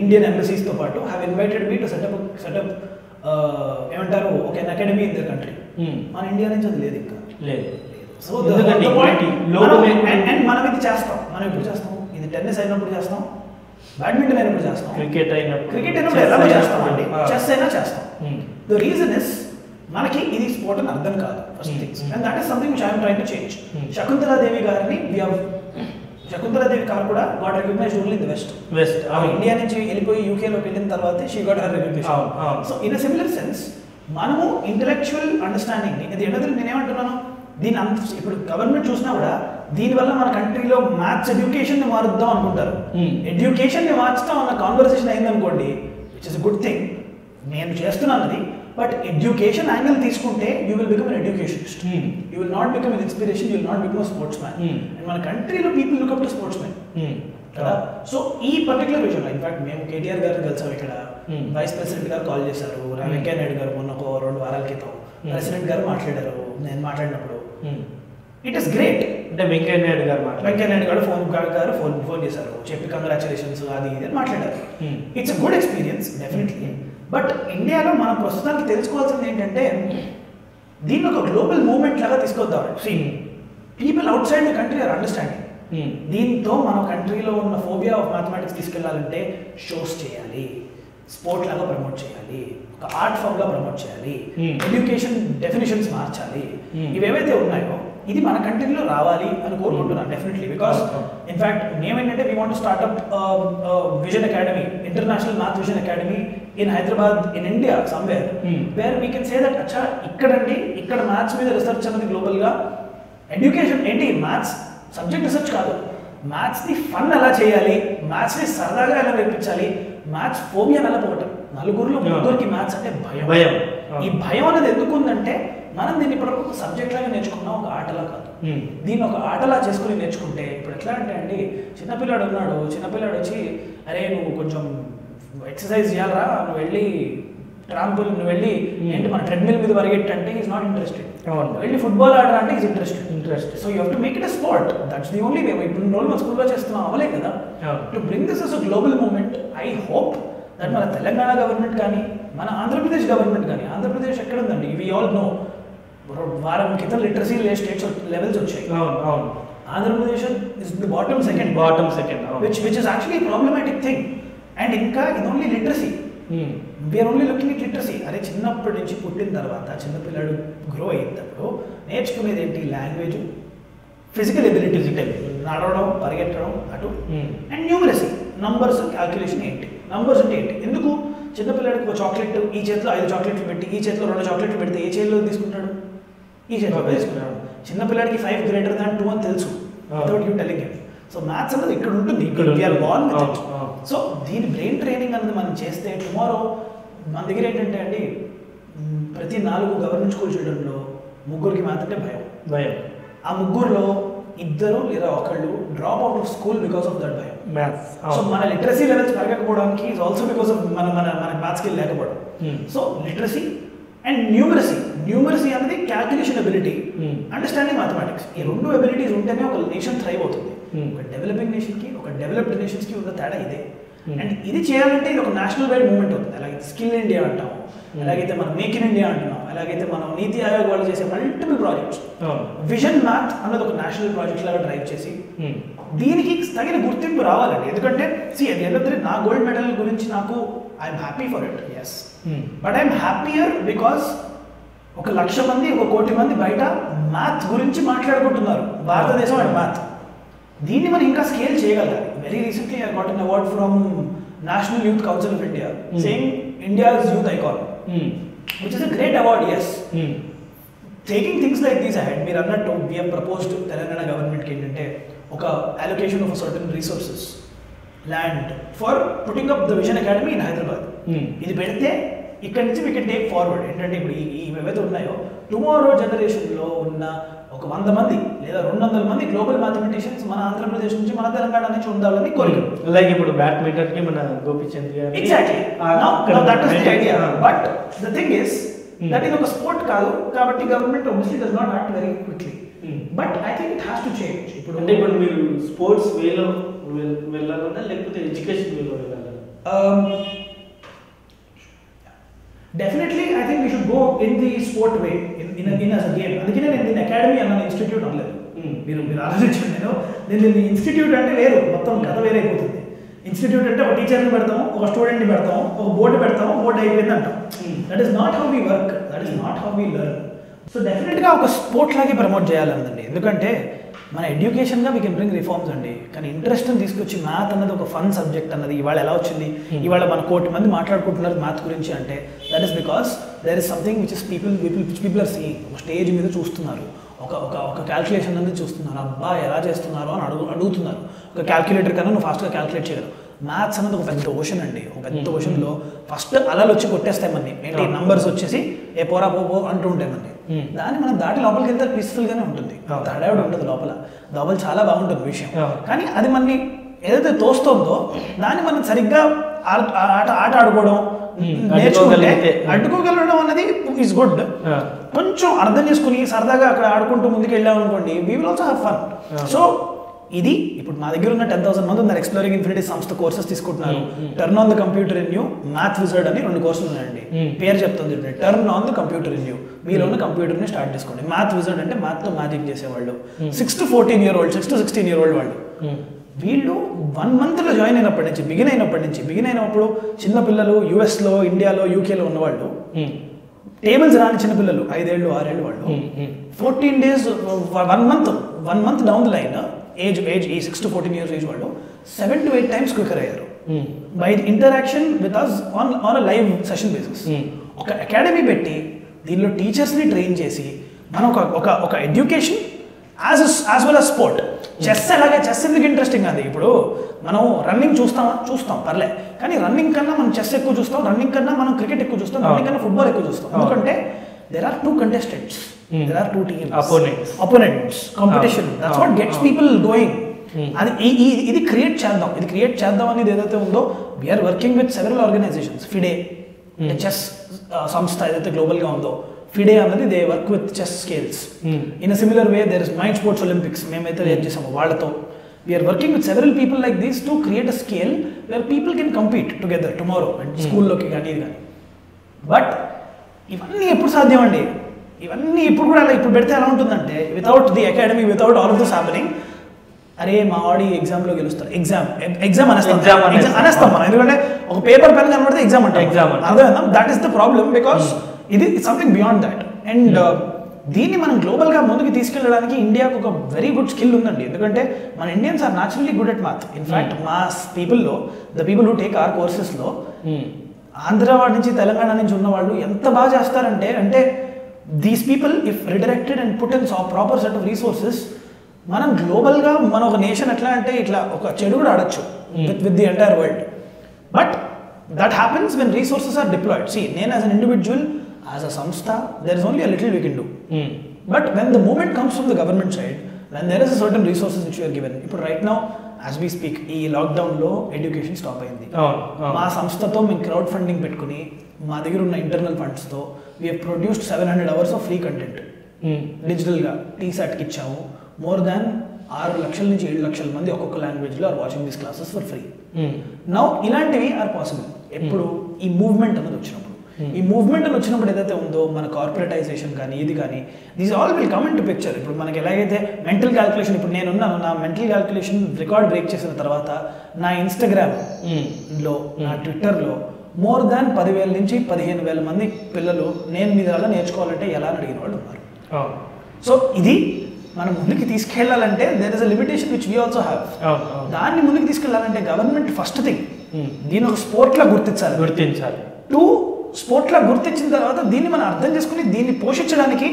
Indian ఎంబసీస్తో పాటు have invited me to set up set up ఏమంటారు ఒక అకాడమీ ఇన్ ద కంట్రీ. మన India నుంచి అది లేదు ఇంకా. లేదు. సో మనం ఇది చేస్తాం. మనం ఎప్పుడు చేస్తాం? టెన్నిస్ అయినప్పుడు చేస్తాం బ్యాడ్మింటన్ అయినప్పుడు చేస్తాం క్రికెట్ అయినప్పుడు క్రికెట్ అయినప్పుడు అయినప్పుడు, చేస్తాం అండి. చెస్ అయినా చేస్తాం. ద రీజన్ ఇస్ మనకి ఇది స్పోర్ట్ అని అర్థం కాదు first. Things. And that is something which I'm trying to change. Shakuntala Devi గారిని వి శకుంతలాదేవి గారు కూడా got recognize only in the west west India నుంచి వెళ్ళిపోయి యూకేలోకి వెళ్ళిన తర్వాత she got her recognition. So in a similar sense మనము intellectual understanding ఇది ఎన్నది నేనేమంటున్నాను దీని అంత ఇప్పుడు గవర్నమెంట్ చూసినా కూడా దీనివల్ల మన కంట్రీలో మ్యాథ్స్ ఎడ్యుకేషన్ని మారుద్దాం అనుకుంటారు Hmm. ఎడ్యుకేషన్ని మార్చడం అన్న కాన్వర్సేషన్ అయిందనుకోండి విచ్ ఇస్ గుడ్ థింగ్ నేను చేస్తున్నానది బట్ ఎడ్యుకేషన్ యాంగిల్ తీసుకుంటే you will become educationist Hmm. You will not become an inspiration you will not become sportsman Hmm. And మన కంట్రీలో people look to sports man Hmm. కదా so ఈ particular విషయంలో in fact మేము కేటీఆర్ గారిని కలిసాం ఇక్కడ Hmm. వైస్ ప్రెసిడెంట్ గారు కాల్ చేశారు Hmm. వెంకయ్య నాయుడు గారు మొన్న ఒక రెండు వారాల క్రితం Hmm. ప్రెసిడెంట్ గారు మాట్లాడారు నేను మాట్లాడినప్పుడు Hmm. ఇట్ ఇస్ గ్రేట్ అంటే వెంకయ్య నాయుడు గారు మాట వెంకయ్య నాయుడు గారు ఫోన్ గారు ఫోన్ ఫోన్ చేశారు. చెప్పి కంగ్రాచులేషన్స్ అది ఇది అని మాట్లాడారు. Hmm. It's good experience definitely but ఇండియాలో మనం ప్రస్తుతానికి తెలుసుకోవాల్సింది ఏంటంటే దీన్ని ఒక గ్లోబల్ మూవ్మెంట్ లాగా తీసుకొద్దాం. See people outside the country are understanding దీంతో మన కంట్రీలో ఉన్న ఫోబియా ఆఫ్ మ్యాథమెటిక్స్ తీసుకెళ్ళాలంటే షోస్ చేయాలి. స్పోర్ట్ లాగా ప్రమోట్ చేయాలి. ఒక ఆర్ట్ ఫామ్గా ప్రమోట్ చేయాలి. Hmm. ఎడ్యుకేషన్ డెఫినేషన్స్ మార్చాలి. Hmm. ఇవేవైతే ఉన్నాయో ఇది మన కంట్రీలో రావాలి అని కోరుకుంటున్నాను డెఫినెట్లీ బికాస్. ఇన్ఫాక్ట్ మేమేంటంటే we want startup vision academy international math vision academy in Hyderabad in India somewhere. Where we can say that అచ్చా ఇక్కడండి ఇక్కడ మ్యాథ్స్ మీద రీసెర్చ్ అనేది గ్లోబల్గా ఎడ్యుకేషన్ ఏంటి మ్యాథ్స్ సబ్జెక్ట్ రీసెర్చ్ కాదు మ్యాథ్స్ని ఫన్ ఎలా చేయాలి మ్యాథ్స్ని సరదాగా ఎలా నేర్పించాలి మ్యాథ్స్ ఫోబియా ఎలా పోవటం నలుగురిలో. ముగ్గురికి మ్యాథ్స్ అంటే భయం భయం. ఈ భయం అనేది ఎందుకు ఉందంటే మనం దీన్ని ఇప్పటివరకు ఒక సబ్జెక్ట్ లాగా నేర్చుకున్నాం ఒక ఆటలా కాదు. దీన్ని ఒక ఆటలా చేసుకుని నేర్చుకుంటే ఇప్పుడు ఎట్లా అంటే అండి చిన్నపిల్లాడు ఉన్నాడు చిన్నపిల్లాడు వచ్చి అరే నువ్వు కొంచెం ఎక్సర్సైజ్ చేయాలరా నువ్వు వెళ్ళి ట్రాంపుల్ నువ్వు వెళ్ళి. ఏంటి మన ట్రెడ్మిల్ మీద పరిగెట్టి అంటే ఈజ్ నాట్ ఇంట్రెస్టెడ్. వెళ్ళి ఫుట్బాల్ ఆడరా అంటే is interested interest so you have to make it a sport that's the only way ఇప్పుడు రోజులు మన స్కూల్లో చేస్తున్నాం అవలే కదా. To bring this as a global movement I hope that మన తెలంగాణ గవర్నమెంట్ కానీ మన ఆంధ్రప్రదేశ్ గవర్నమెంట్ కానీ ఆంధ్రప్రదేశ్ ఎక్కడ ఉందండి వి ఆల్ నో వారం క్రితం లిటరసీ స్టేట్స్ లెవెల్స్ వచ్చాయి. అవును అవును. Andhra Pradesh is the bottom second bottom second which which is actually problematic thing and ఇంకా ఇది only literacy we're only looking it literacy అరే చిన్నప్పటి నుంచి పుట్టిన తర్వాత చిన్నపిల్లాడు గ్రో అయినప్పుడు నేర్చుకునేది ఏంటి? లాంగ్వేజ్ ఫిజికల్ ఎబిలిటీ నడవడం పరిగెత్తడం అటు. అండ్ న్యూమరసీ నంబర్స్ క్యాల్కులేషన్ ఏంటి? నంబర్స్ అంటే ఏంటి? ఎందుకు? చిన్నపిల్లాడికి ఒక చాక్లెట్ ఈ చేతిలో ఐదు చాక్లెట్లు పెట్టి ఈ చేతిలో రెండు చాక్లెట్లు పెడితే ఏ చేతిలో తీసుకుంటాడు? ఈ చేతిలో తీసుకుంటాడు చిన్నపిల్లాడికి ఫైవ్ గ్రేటర్ దాన్ టూ అని తెలుసు. Without you telling him so maths అనేది ఇక్కడ ఉంటుంది. ఇక్కడ. Born it. సో దీని బ్రెయిన్ ట్రైనింగ్ అనేది మనం చేస్తే టుమారో మన దగ్గర ఏంటంటే అండి ప్రతి నాలుగు గవర్నమెంట్ స్కూల్ చిల్డ్రన్లో ముగ్గురికి మ్యాథ్ అంటే భయం. భయం. ఆ ముగ్గురులో ఇద్దరు లేదా ఒకళ్ళు drop out of school because of that భయం. మ్యాథ్స్ సో మన లిటరసీ లెవెల్స్ పెరగకపోవడానికి ఇస్ ఆల్సో బికాస్ ఆఫ్ మన మన మన మ్యాథ్ స్కిల్ లేకపోవడం. Hmm. So literacy and numeracy numeracy అనేది calculation ability Hmm. Understanding mathematics ఈ రెండు ఎబిలిటీస్ ఉంటేనే ఒక నేషన్ థ్రైవ్ అవుతుంది. Hmm. ఒక డెవలపింగ్ నేషన్కి ఒక డెవలప్డ్ నేషన్స్కి ఉన్న తేడా ఇదే. Hmm. అండ్ ఇది చేయాలంటే ఇది ఒక నేషనల్ వైడ్ మూవ్మెంట్ అవుతుంది. అలాగే స్కిల్ ఇండియా అంటాము Hmm. అలాగైతే మనం మేక్ ఇన్ ఇండియా అంటున్నాం. అలాగైతే మనం నీతి ఆయోగ్ వాళ్ళు చేసే మల్టిపుల్ ప్రాజెక్ట్స్ విజన్ మ్యాథ్ అన్నది ఒక నేషనల్ ప్రాజెక్ట్ లాగా డ్రైవ్ చేసి Hmm. దీనికి తగిన గుర్తింపు రావాలండి. ఎందుకంటే సి అది ఎందుకంటే నా గోల్డ్ మెడల్ గురించి నాకు I'm happy for it yes. But I'm happier because ఒక లక్ష మంది ఒక కోటి మంది బయట మ్యాథ్ గురించి మాట్లాడుకుంటున్నారు భారతదేశం అండ్ మ్యాథ్ దీన్ని మనం ఇంకా స్కేల్ చేయగలగాలి very recently I got an award from National Youth Council of India. Same India's youth icon. Which is a great award yes. Taking things like these ahead మీరు అన్నట్టు BM proposed Telangana గవర్నమెంట్కి ఏంటంటే ఒక allocation of certain resources land for putting up the vision academy in Hyderabad Hmm. ఇది పెడితే ఇక్కడ నుంచి we can take forward ఏంటంటే ఇప్పుడు ఏవైతే ఉన్నాయో టుమారో జనరేషన్లో ఉన్న ఒక వంద మంది లేదా రెండు వందల మంది గ్లోబల్ మ్యాథమెటిషియన్స్ మన ఆంధ్రప్రదేశ్ నుంచి మన తెలంగాణ నుంచి ఉండాలని కోరిక. లైక్ ఇప్పుడు బ్యాడ్మింటన్కి మన Gopichand garu exactly that is the idea but the thing is that ఇది ఒక స్పోర్ట్ కాదు. కాబట్టి government obviously does not act very quickly but I think it has to change ఇప్పుడు అంటే ఇప్పుడు మీరు స్పోర్ట్స్ వెల్- వెళ్ళాలన్నా లేకపోతే ఎడ్యుకేషన్ వెళ్ళాలన్నా? Definitely I think we should go in the sport way in in as game అందుకనే నేను దీన్ని అకాడమీ అన్న ఇన్స్టిట్యూట్ అనలేదు. Hmm. మీరు మీరు ఆలోచించండి. నేను నేను దీన్ని ఇన్స్టిట్యూట్ అంటే వేరు. మొత్తం కథ వేరైపోతుంది ఇన్స్టిట్యూట్ అంటే ఒక టీచర్ని పెడతాం ఒక స్టూడెంట్ని పెడతాం ఒక బోర్డు పెడతాం బోర్డు అయిపోయింది అంటాం. That is not how we work that is not how we learn so డెఫినెట్గా ఒక స్పోర్ట్ లాగే ప్రమోట్ చేయాలండి ఎందుకంటే మన ఎడ్యుకేషన్గా వీ కెన్ బ్రింగ్ రిఫార్మ్స్ అండి. కానీ ఇంట్రెస్ట్ని తీసుకొచ్చి మ్యాథ్ అన్నది ఒక ఫన్ సబ్జెక్ట్ అన్నది ఇవాళ ఎలా వచ్చింది? Hmm. ఇవాళ మన కోటి మంది మాట్లాడుకుంటున్నారు మ్యాథ్ గురించి అంటే that is because there is something which is people people which people are seeing ఒక స్టేజ్ మీద చూస్తున్నారు. ఒక ఒక ఒక క్యాల్కులేషన్ అనేది చూస్తున్నారు. అబ్బా ఎలా చేస్తున్నారు అని అడుగు అడుగుతున్నారు. ఒక క్యాల్కులేటర్ కన్నా నువ్వు ఫాస్ట్గా క్యాల్కులేట్ చేయగలవు. మ్యాథ్స్ అనేది ఒక పెద్ద ఓషన్ అండి. ఒక పెద్ద Hmm. ఓషన్లో ఫస్ట్ అలలు వచ్చి కొట్టేస్తాయి మనని. ఏంటి. నంబర్స్ వచ్చేసి ఏ పోరా పో అంటూ ఉంటాయి Hmm. దాన్ని మనం దాటి లోపలికి వెళ్తే పీస్ఫుల్గానే ఉంటుంది Ah. హడావిడి ఉంటుంది లోపల లోపల చాలా బాగుంటుంది విషయం Ah. కానీ అది మనని ఏదైతే తోస్తుందో దాన్ని మనం సరిగ్గా ఆట ఆట ఆడుకోవడం Hmm. నేర్చుకుంటే. అడ్డుకోగలగడం అనేది ఈజ్ గుడ్ కొంచెం అర్థం చేసుకుని సరదాగా అక్కడ ఆడుకుంటూ ముందుకు వెళ్ళాం అనుకోండి we will also have fun. So ఇది ఇప్పుడు మా దగ్గర ఉన్న టెన్ థౌసండ్ మంది ఉన్నారు. ఎక్స్ప్లోరింగ్ ఇన్ఫినిటీ సంస్థ కోర్సెస్ తీసుకుంటున్నారు. Turn on the computer in you math wizard అని రెండు కోర్సులు ఉన్నాయండి. పేరు చెప్తుంది turn on the computer in you మీలో ఉన్న కంప్యూటర్ని స్టార్ట్ చేసుకోండి. మ్యాథ్ విజర్డ్ అంటే మ్యాథ్తో మ్యాజిక్ చేసేవాళ్ళు. Six to fourteen year old six to sixteen year old వాళ్ళు. వీళ్ళు వన్ మంత్లో జాయిన్ అయినప్పటి నుంచి బిగిన్ అయినప్పటి నుంచి బిగిన్ అయినప్పుడు చిన్న పిల్లలు యూఎస్లో ఇండియాలో యూకేలో ఉన్నవాళ్ళు టేబుల్స్ రాని చిన్న పిల్లలు ఐదేళ్ళు ఆరేళ్ళు వాళ్ళు fourteen days one month one month down the line age age ఈ six to fourteen years age వాళ్ళు seven to eight times quicker అయ్యారు. By interaction with us on on a live session basis Hmm. ఒక academy పెట్టి దీనిలో టీచర్స్ని train చేసి మనం ఒక ఒక ఒక education as as well as sport chess ఎలాగే చెస్ ఎందుకు ఇంట్రెస్టింగ్ అది ఇప్పుడు మనం రన్నింగ్ చూస్తామా చూస్తాం పర్లే. కానీ రన్నింగ్ కన్నా మనం చెస్ ఎక్కువ చూస్తాం రన్నింగ్ కన్నా మనం క్రికెట్ ఎక్కువ చూస్తాం రన్నింగ్ కన్నా ఫుట్బాల్ ఎక్కువ చూస్తాం. అవును. ఎందుకంటే there are two contestants Hmm. There are two teams Opponents. Opponents competition. That's. What gets. People going Hmm. అది ఈ- ఇది క్రియేట్ చేద్దాం. ఇది క్రియేట్ చేద్దాం అనేది ఏదైతే ఉందో we're working with several organisations FIDE Hmm. Chess సంస్థ ఏదైతే గ్లోబల్గా ఉందో ఫిడే అన్నది they work with chess scales in a similar way there is mind sports Olympics మేమైతే ఏం చేసాము వాళ్ళతో. We're working with several people like these to create a scale where people can compete together tomorrow and స్కూల్లోకి కానీ ఇది కానీ. But ఇవన్నీ ఎప్పుడు సాధ్యం అండి? ఇవన్నీ ఇప్పుడు కూడా అలా ఇప్పుడు పెడితే ఎలా ఉంటుందంటే without the academy without all of this happening అరే మా వాడి ఎగ్జామ్లో గెలుస్తారు ఎగ్జామ్ ఎగ్జామ్ అనేస్తాం. అనేస్తాం. మనం. ఎందుకంటే ఒక పేపర్ పెన్ కనబడితే ఎగ్జామ్ అంటాం. అంటాం. అర్థమైందా? That is the problem because ఇది సంథింగ్ బియాండ్ దాట్ అండ్ దీన్ని మనం గ్లోబల్గా ముందుకు తీసుకెళ్ళడానికి ఇండియాకు ఒక వెరీ గుడ్ స్కిల్ ఉందండి. ఎందుకంటే మన Indians are naturally good at math in fact మా పీపుల్లో the people who take our కోర్సెస్లో Andhra వాడి నుంచి తెలంగాణ నుంచి ఉన్న వాళ్ళు ఎంత బాగా చేస్తారంటే అంటే these people if redirected and put in proper set of resources మనం గ్లోబల్గా మన ఒక నేషన్ ఎట్లా అంటే ఇట్లా ఒక చెడు కూడా ఆడొచ్చు with with the entire world but that happens when resources are deployed see నేను as an individual as a సంస్థ there is only a little we can do but when the moment comes from the government side when there is certain resources which you're given ఇప్పుడు right now as we speak ఈ లాక్డౌన్లో education stop అయింది. మా సంస్థతో మేము crowd funding పెట్టుకుని మా దగ్గర ఉన్న internal ఫండ్స్తో we produced seven hundred hours of free content డిజిటల్గా టీసాట్కి ఇచ్చాము. మోర్ దాన్ ఆరు లక్షల నుంచి ఏడు లక్షల మంది ఒక్కొక్క లాంగ్వేజ్లో are watching these classes for free now ఇలాంటివి ఆర్ పాసిబుల్ ఎప్పుడు ఈ మూవ్మెంట్ అనేది వచ్చినప్పుడు. Hmm. ఈ మూవ్మెంట్ అని వచ్చినప్పుడు ఏదైతే ఉందో మన కార్పొరేటైజేషన్ కానీ ఇది కానీ these all will come in to picture ఇప్పుడు మనకి ఎలాగైతే మెంటల్ క్యాల్కులేషన్ ఇప్పుడు నేనున్నాను నా మెంటల్ క్యాల్కులేషన్ రికార్డ్ బ్రేక్ చేసిన తర్వాత నా ఇన్స్టాగ్రామ్లో నా ట్విట్టర్లో మోర్ దాన్ పదివేల నుంచి పదిహేను వేల మంది పిల్లలు నేను మీ ద్వారా నేర్చుకోవాలంటే ఎలా అని అడిగిన వాళ్ళు ఉన్నారు. సో ఇది మనం ముందుకు తీసుకెళ్ళాలంటే there is a limitation which we also have దాన్ని ముందుకు తీసుకెళ్ళాలంటే గవర్నమెంట్ ఫస్ట్ థింగ్. దీని ఒక స్పోర్ట్లా గుర్తించాలి. గుర్తించాలి. టూ స్పోర్ట్లా గుర్తించిన తర్వాత దీన్ని మనం అర్థం చేసుకుని దీన్ని పోషించడానికి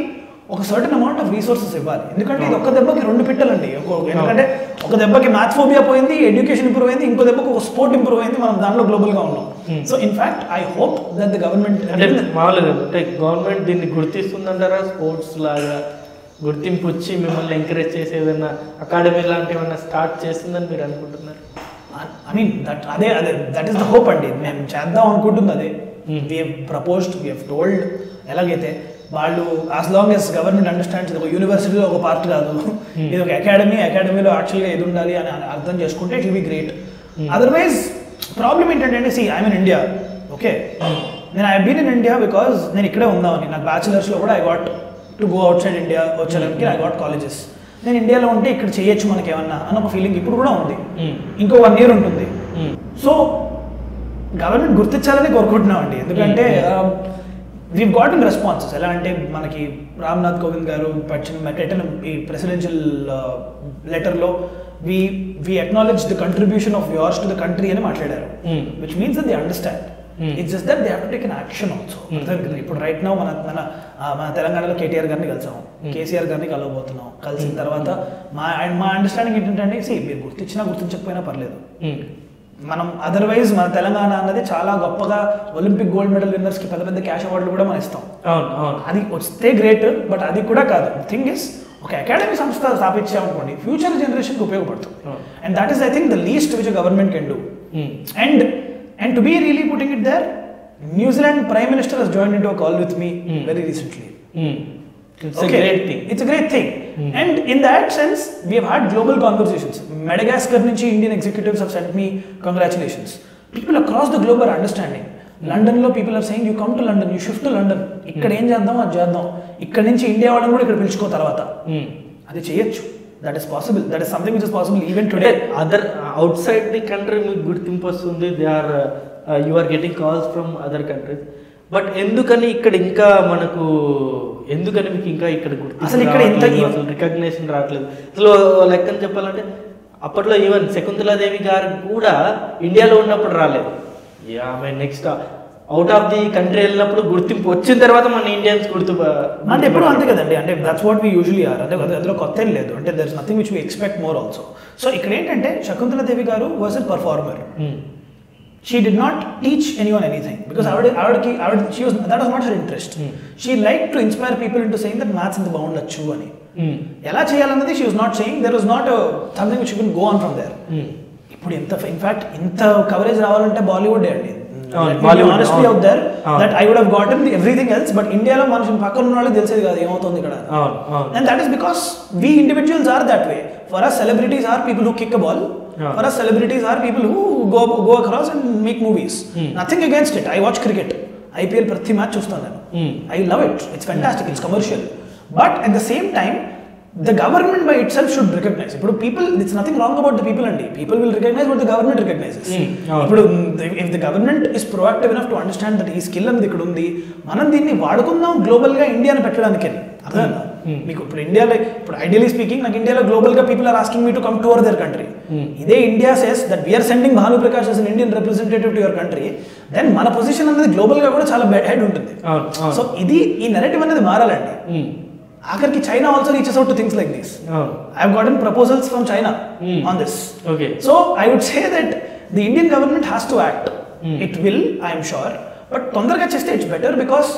ఒక సర్టన్ అమౌంట్ ఆఫ్ రీసోర్సెస్ ఇవ్వాలి. ఎందుకంటే ఇది ఒక దెబ్బకి రెండు పిట్టలండి. ఎందుకంటే ఒక దెబ్బకి మ్యాథ్ ఫోబియా పోయింది ఎడ్యుకేషన్ ఇంప్రూవ్ అయింది ఇంకో దెబ్బకి ఒక స్పోర్ట్ ఇంప్రూవ్ అయింది మనం దానిలో గ్లోబల్గా ఉన్నాం. So in fact I hope that the government అంటే మామూలుగా అంటే గవర్నమెంట్ దీన్ని గుర్తిస్తుందంటారా? స్పోర్ట్స్ లాగా గుర్తింపు వచ్చి మిమ్మల్ని ఎంకరేజ్ చేసి ఏదైనా అకాడమీ లాంటివి ఏమన్నా స్టార్ట్ చేస్తుందని మీరు అనుకుంటున్నారు? ఐ మీన్ దట్ అదే అదే దట్ ఈస్ ద హోప్ అండి. మేము చేద్దాం అనుకుంటుంది అదే. Hmm. We proposed we told ఎలాగైతే వాళ్ళు as long as government understands ఇది ఒక యూనివర్సిటీలో ఒక పార్ట్ కాదు. ఇది ఒక అకాడమీ అకాడమీలో యాక్చువల్గా ఇది ఉండాలి అని అర్థం చేసుకుంటే it will be great Hmm. Otherwise problem ఏంటంటే see I mean India okay నేను I been in India because నేను ఇక్కడే ఉందామని నాకు బ్యాచులర్స్లో కూడా I got to go outside India వచ్చేదానికి ఐ గాట్ కాలేజెస్ నేను ఇండియాలో ఉంటే ఇక్కడ చేయొచ్చు మనకి ఏమన్నా అని ఒక ఫీలింగ్ ఇప్పుడు కూడా ఉంది. ఇంకో వన్ ఇయర్ ఉంటుంది. సో గవర్నమెంట్ గుర్తించాలని కోరుకుంటున్నాం అండి ఎందుకంటే వీ గాట్ ఇన్ రెస్పాన్సెస్ ఎలా అంటే మనకి రామ్నాథ్ కోవింద్ గారు పచ్చిన పెట్టిన ఈ ప్రెసిడెన్షియల్ లెటర్లో we we acknowledge the contribution of yours to the country అని మాట్లాడారు. Which means they understand Hmm. It's just that they have to take an action also Hmm. అర్థం కదా? ఇప్పుడు రైట్ నౌ మన మన మన తెలంగాణలో కేటీఆర్ గారిని కలిసాం Hmm. కేసీఆర్ గారిని కలవబోతున్నాం. కలిసిన తర్వాత మా మా అండర్స్టాండింగ్ ఏంటంటే సి మీరు గుర్తించినా గుర్తించకపోయినా పర్లేదు. మనం అదర్వైజ్ మన తెలంగాణ అన్నది చాలా గొప్పగా ఒలింపిక్ గోల్డ్ మెడల్ విన్నర్స్కి పెద్ద పెద్ద క్యాష్ అవార్డులు కూడా మనం ఇస్తాం. అవును అవును. అది వస్తే గ్రేట్ బట్ అది కూడా కాదు. థింగ్ ఇస్ ఒక అకాడమీ సంస్థ స్థాపించామనుకోండి ఫ్యూచర్ జనరేషన్కి ఉపయోగపడుతుంది Oh. And that is I think the least which government can do Mm. And and to be really putting it there New Zealand prime minister has join in to call with me Hmm. Very recently Mm. It's a great thing. It's a great thing. Hmm. And in that sense, we have had global conversations. Madagascar నుంచి Indian executives have sent me congratulations. People across the globe are understanding. London లో people are saying you come to London you shift to London ఇక్కడ ఏం చేద్దాం అది చేద్దాం. ఇక్కడ నుంచి India వాళ్ళని కూడా ఇక్కడ పిలుచుకో తర్వాత. అది చేయొచ్చు. That is possible that is something which is possible even today other outside the country మీకు గుర్తింపు వస్తుంది they are you are getting calls from other countries but ఎందుకని ఇక్కడ ఇంకా మనకు ఎందుకని మీకు ఇంకా ఇక్కడ గుర్తింపు అసలు ఇక్కడ ఇంత అసలు రికగ్నేషన్ రావట్లేదు. అసలు లెక్కని చెప్పాలంటే అప్పట్లో ఈవెన్ శకుంతలాదేవి గారు కూడా ఇండియాలో ఉన్నప్పుడు రాలేదు. ఆమె next out of the country వెళ్ళినప్పుడు గుర్తింపు వచ్చిన తర్వాత మన ఇండియన్స్ గుర్తు అంటే ఎప్పుడు అంతే కదండి. అంటే that's what we usually are అంటే అది- అందులో కొత్త ఏం లేదు. అంటే there is nothing which we expect more also so ఇక్కడ ఏంటంటే Shakuntala Devi garu was a performer she did not teach any one anything because ఆవిడ ఆవిడకి ఆవిడ she was that was not her interest Hmm. She like to inspire people into saying that maths ఇంత బాగుండొచ్చు అని. ఎలా చేయాలన్నది she was not saying there was not something which can go on from there ఇప్పుడు ఎంత in fact ఇంత coverage రావాలంటే బాలీవుడ్ అండి. Bollywood, ఆనెస్ట్లీ అవును. అవుట్ దర్ అవును. That I would have gotten everything else but ఇండియాలో మనుషులు పక్కన ఉన్న వాళ్ళకి తెలిసేది కాదు ఏమవుతుంది ఇక్కడ అవును అవును And that is because we individuals are that way. For us, celebrities are people who kick a ball. Yeah. For us, celebrities are people who go go across and make movies. Hmm. Nothing against it. I watch cricket. IPL ప్రతి match చూస్తాను నేను Hmm. I love it it's fantastic it's commercial but at the same time The government by itself should recognise ఇప్పుడు people it's nothing wrong about the people అండి. People will recognise but the government recognises Hmm. ఇప్పుడు if the government is proactive enough to understand that ఈ skill అనేది ఇక్కడ ఉంది మనం దీన్ని వాడుకుందాం గ్లోబల్గా ఇండియాని పెట్టడానికి. అర్థమైందా? Hmm. మీకు ఇప్పుడు ఇండియాలో ఇప్పుడు ఐడియలీ స్పీకింగ్ నాకు ఇండియాలో గ్లోబల్గా people are asking me to come tour their country Hmm. ఇదే India says that we're sending Bhanu Prakash as Indian representative to your country then మన పొజిషన్ అనేది గ్లోబల్గా కూడా చాలా హెడ్ ఉంటుంది. సో ఇది ఈ నెరేటివ్ అనేది మారాలండి. Hmm. ఆఖరికి China also reaches out to things like this I gotten proposals from China. On this okay so I would say that the Indian government has to act. It will I'm sure but తొందరగా చేస్తే it's better because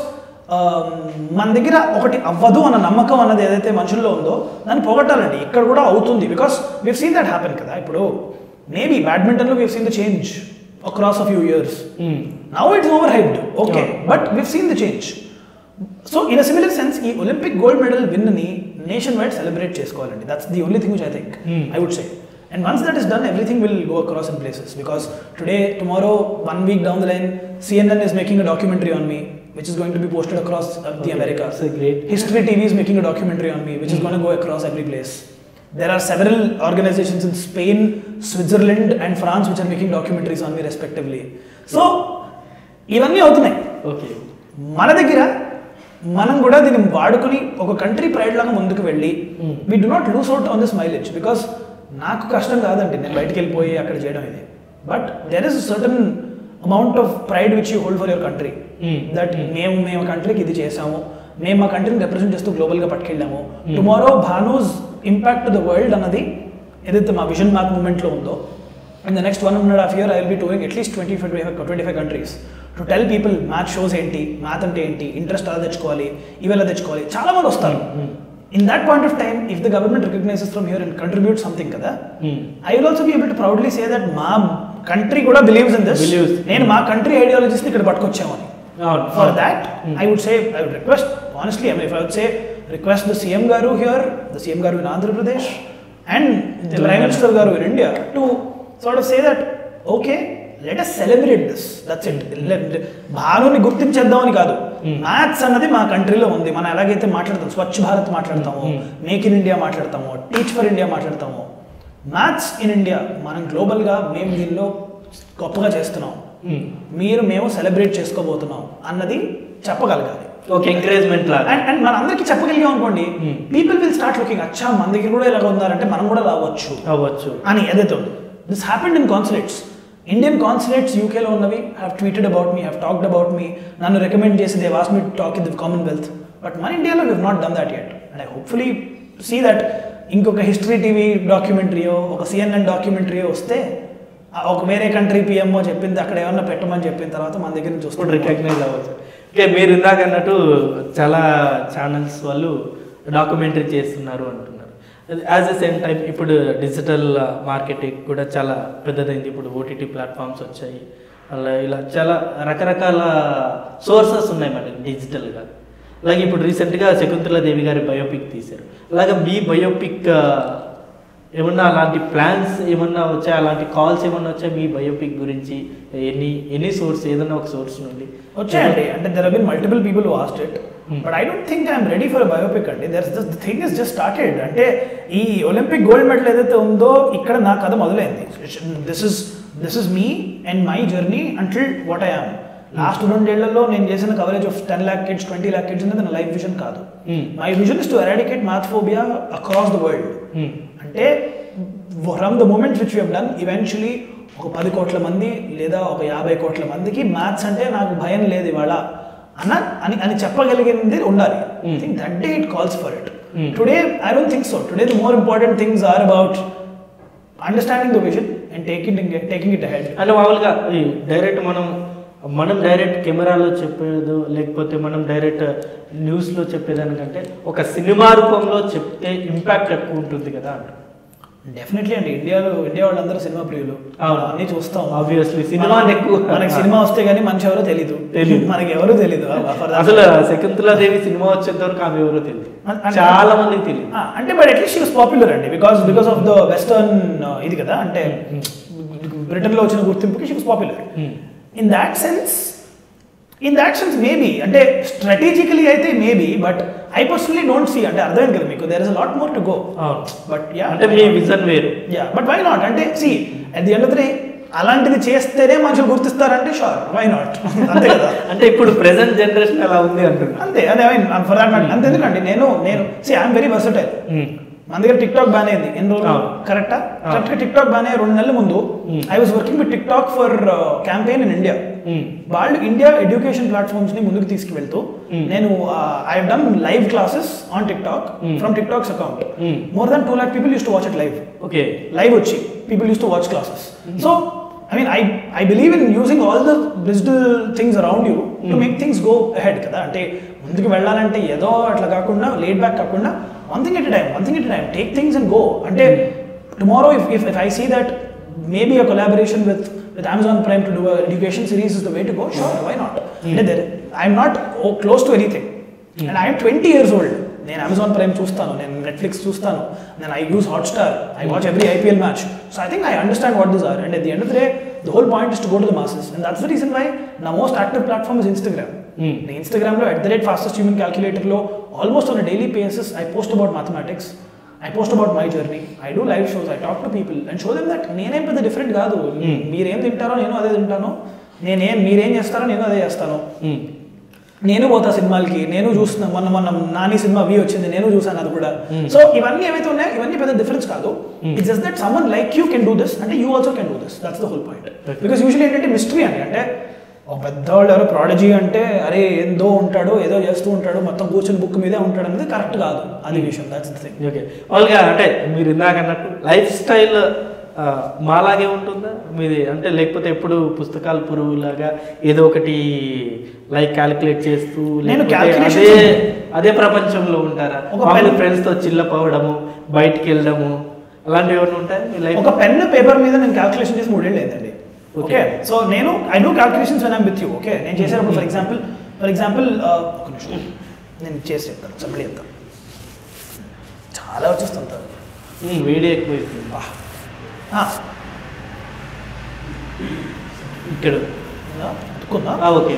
మన దగ్గర ఒకటి అవ్వదు అన్న నమ్మకం అన్నది ఏదైతే మనుషుల్లో ఉందో దాన్ని పోగొట్టాలండి. ఇక్కడ కూడా అవుతుంది because we've seen that happen కదా. ఇప్పుడు maybe బ్యాడ్మింటన్లో we've seen the change across a few years now it's over hyped okay. But we've seen the change So in a similar sense ఈ ఒలింపిక్ గోల్డ్ మెడల్ విన్ని nation wide celebrate చేసుకోవాలండి that's the only thing which I think Hmm. I would say and once that is done everything will go across in places because today tomorrow one week down the line CNN is making a documentary on me which is going to be posted across uh, the Okay, America. that's a great- History TV is making a documentary on me which is going to go across every place. There are several organizations in Spain, Switzerland and France which are making documentaries on me respectively. So ఇవన్నీ అవుతున్నాయి okay మన దగ్గర మనం కూడా దీన్ని వాడుకుని ఒక country pride లాగా ముందుకు వెళ్ళి. We do not lose out on this mileage because నాకు కష్టం కాదండి నేను బయటికి వెళ్ళిపోయి అక్కడ చేయడం ఇది but there is certain amount of pride which you hold for your country. That. మేము మేము కంట్రీకి ఇది చేసాము మేము మా కంట్రీని రిప్రజెంట్ చేస్తూ గ్లోబల్గా పట్టుకెళ్ళాము. Tomorrow Bhanu's impact to the world అన్నది ఏదైతే మా విజన్ మ్యాప్ మూమెంట్లో ఉందో in the next one and half year I will be touring at least twenty five twenty five countries to tell people math shows ఏంటి math అంటే ఏంటి interest ఎలా తెచ్చుకోవాలి ఇవి ఎలా తెచ్చుకోవాలి చాలా మంది వస్తారు. In that point of time if the government recognises from here and contribute something కదా I will also be able to proudly say that మా కంట్రీ కూడా బిలీవ్స్ ఇన్ దిస్ Believes. నేను మా కంట్రీ ఐడియాలజీస్ని ఇక్కడ పట్టుకొచ్చామని for that. I would say I would request honestly I if I would say request the CM గారు here the CM గారు in Andhra Pradesh and the prime minister గారు in India to sort of say that okay let us celebrate this that's it భానుని గుర్తించేద్దామని కాదు. Hmm. Maths అన్నది మా కంట్రీలో ఉంది. మనం ఎలాగైతే మాట్లాడతాం స్వచ్ఛ భారత్ మాట్లాడతామో Hmm. మేక్ ఇన్ ఇండియా మాట్లాడతామో టీచ్ ఫర్ ఇండియా మాట్లాడతామో మ్యాథ్స్ ఇన్ ఇండియా మనం గ్లోబల్గా మేము దీనిలో గొప్పగా చేస్తున్నాం. మీరు మేము సెలబ్రేట్ చేసుకోబోతున్నాం అన్నది చెప్పగలగాలి. ఓకే ఎంకరేజ్మెంట్ లాగా. అండ్ చెప్పగలిగాం అనుకోండి Hmm. People will start looking అచ్చా మన దగ్గర కూడా ఇలాగ ఉన్నారంటే మనం కూడా రావచ్చు అవ్వచ్చు. అని ఏదైతే ఉంది this happened in consulates Indian consulates యూకేలో ఉన్నవి. Have tweeted about me have talked about me నన్ను రికమెండ్ చేసి they was me talk in the Commonwealth but మన ఇండియాలో we not done that at and I hopefully see that ఇంకొక history TV డాక్యుమెంటరీయో ఒక CNN డాక్యుమెంటరీయో వస్తే ఒక వేరే కంట్రీ పిఎంఓ చెప్పింది అక్కడ ఏమన్నా పెట్టమని చెప్పిన తర్వాత మన దగ్గర నుంచి ఇప్పుడు వస్తుంది రికగ్నైజ్ అవ్వచ్చు ఓకే మీరు ఇందాక అన్నట్టు చాలా ఛానల్స్ వాళ్ళు డాక్యుమెంటరీ చేస్తున్నారు అంటున్నారు. యాజ్ ఎ సేమ్ టైం ఇప్పుడు డిజిటల్ మార్కెటింగ్ కూడా చాలా పెద్దదైంది. ఇప్పుడు ఓటీటీ ప్లాట్ఫామ్స్ వచ్చాయి. అలా ఇలా చాలా రకరకాల సోర్సెస్ ఉన్నాయి మనకి డిజిటల్గా అలాగే ఇప్పుడు రీసెంట్గా శకుంతలా దేవి గారి బయోపిక్ తీశారు. అలాగే మీ బయోపిక్ ఏమన్నా అలాంటి ప్లాన్స్ ఏమన్నా వచ్చాయి? అలాంటి కాల్స్ ఏమన్నా వచ్చాయి మీ బయోపిక్ గురించి? ఎనీ ఎనీ సోర్స్ ఏదన్నా ఒక సోర్స్ నుండి? వచ్చాయండి. అంటే there been multiple people asked it but I don't think I'm ready for biopic అండి there the thing is just started అంటే ఈ ఒలింపిక్ గోల్డ్ మెడల్ ఏదైతే ఉందో ఇక్కడ నా కథ మొదలైంది. This is this is me and my journey until what I am last రెండేళ్ళలో నేను చేసిన coverage of ten lakh kids twenty lakh kids అనేది నా లైఫ్ విజన్ కాదు. My vision is to eradicate math phobia across the world. అంటే from the moment which you done eventually ఒక పది కోట్ల మంది లేదా ఒక యాభై కోట్ల మందికి మ్యాథ్స్ అంటే నాకు భయం లేదు ఇవాళ. అన్న అని అని చెప్పగలిగింది ఉండాలి. Think that day it calls for it. Today I don't think so today the more important things are about understanding the vision and taking taking it head అంటే మామూలుగా డైరెక్ట్ మనం మనం డైరెక్ట్ కెమెరాలో చెప్పేది లేకపోతే మనం డైరెక్ట్ న్యూస్లో చెప్పేదానికంటే ఒక సినిమా రూపంలో చెప్తే ఇంపాక్ట్ ఎక్కువ ఉంటుంది కదా అంట డెఫినెట్లీ అండి. ఇండియాలో ఇండియా వాళ్ళందరూ సినిమా ప్రియులు. అవును. అన్ని చూస్తాం. Obviously, సినిమా ఎక్కువ. మనకి సినిమా వస్తే గానీ మనిషి ఎవరో తెలీదు. తెలీదు. మనకి ఎవరు that- అసలు శకుంతలా దేవి సినిమా వచ్చేంత వరకు ఆమె ఎవరో తెలియదు చాలా మందికి తెలియదు అంటే but at least she popular అండి. Because because of the western ఇది కదా అంటే బ్రిటన్లో వచ్చిన గుర్తింపుకి she popular Hmm. In that sense in that sense maybe అంటే స్ట్రాటజికలీ అయితే maybe but I personally don't see అంటే అర్థమైంది కదా మీకు? There is lot more to go but yeah అంటే మీ విజన్ వేరు. యా బట్ వై నాట్ అంటే see at the end of the అలాంటిది చేస్తేనే మనుషులు గుర్తిస్తారంటే షూర్ వై నాట్ అంతే కదా? అంటే ఇప్పుడు ప్రెసెంట్ జనరేషన్ అలా ఉంది అంటున్నా. అంతే అదే ఫర్ దాట్ అంతే ఎందుకండి నేను నేను సి ఐఎమ్ వెరీ వర్సటైల్. మన దగ్గర టిక్ టాక్ బానే ఉంది ఎన్ని రోజులు. కరెక్టా అవును. కరెక్ట్గా టిక్ టాక్ బానే రెండు నెలల ముందు. I was working with TikTok for campaign in India. వాళ్ళు ఇండియా ఎడ్యుకేషన్ ప్లాట్ఫామ్స్ని ముందుకు తీసుకువెళ్తూ. నేను I done live classes on TikTok Hmm. From TikTok's account Hmm. More than two lakh people used to watch it live okay live వచ్చి people used to watch classes so I mean I I believe in using all the digital things around you to make things go ahead కదా. అంటే ముందుకు వెళ్ళాలంటే ఏదో అట్లా కాకుండా late back కాకుండా one thing at time one thing at time take things and go అంటే tomorrow if if if I see that maybe a collaboration with with Amazon Prime to do education series is the way to go sure why not అంటే there I'm not oh close to anything and I'm twenty years old నేను Amazon Prime చూస్తాను నేను Netflix చూస్తాను నేను I use Hotstar I watch every IPL match so I think I understand what this are and the end of the day the whole point is to go to the masses and that's the reason why నా most active platform is Instagram. నేను ఇన్స్టాగ్రామ్లో at the rate fastest human క్యాల్కులేటర్లో almost on daily basis I post about mathematics I post about my journey I do live shows I talk to people and show them that నేనేం పెద్ద different కాదు Hmm. మీరేం తింటారో నేను అదే తింటాను నేనేం మీరేం చేస్తారో నేను అదే చేస్తాను Hmm. నేను పోతా సినిమాలకి నేను చూస్తున్నా మొన్న మొన్న నాని సినిమా వి వచ్చింది నేను చూసాను అది కూడా Hmm. సో ఇవన్నీ ఏవైతే ఉన్నాయో ఇవన్నీ పెద్ద డిఫరెన్స్ కాదు Hmm. It's just that someone like you can do this అంటే you also can do this that's the whole point. Because usually ఏంటంటే మిస్టరీ అండి అంటే ఒక పెద్దవాళ్ళు ఎవరో ప్రాడజీ అంటే అరే ఏందో ఉంటాడు ఏదో చేస్తూ ఉంటాడు మొత్తం కూర్చొని బుక్ మీదే ఉంటాడు అనేది కరెక్ట్ కాదు. అది విషయం దట్స్ థింగ్ ఓకే మామూలుగా అంటే మీరు ఇందాక అన్నట్టు లైఫ్ స్టైల్ మాలాగే ఉంటుందా? మీది అంటే లేకపోతే ఎప్పుడు పుస్తకాలు పురుగులాగా ఏదో ఒకటి లైక్ క్యాలిక్యులేట్ చేస్తూ నేను అదే అదే ప్రపంచంలో ఉంటారా? ఒక మామూలు pen- ఫ్రెండ్స్తో చిల్లప్ అవ్వడము బయటికి వెళ్ళడము అలాంటివి ఏమైనా ఉంటాయి ఒక పెన్ పేపర్ మీద నేను క్యాల్కులేషన్ చేసి మూడేళ్ళు Okay. ఓకే సో నేను I do calculations when I'm with you okay నేను చేసేటప్పుడు ఫర్ ఎగ్జాంపుల్ ఫర్ ఎగ్జాంపుల్ ఒక నిమిషం. నేను చేసి చెప్తాను సబ్లీ చెప్తాను చాలా వచ్చేస్తుంటారు వేడి ఎక్కువ ఇక్కడ. ఓకే.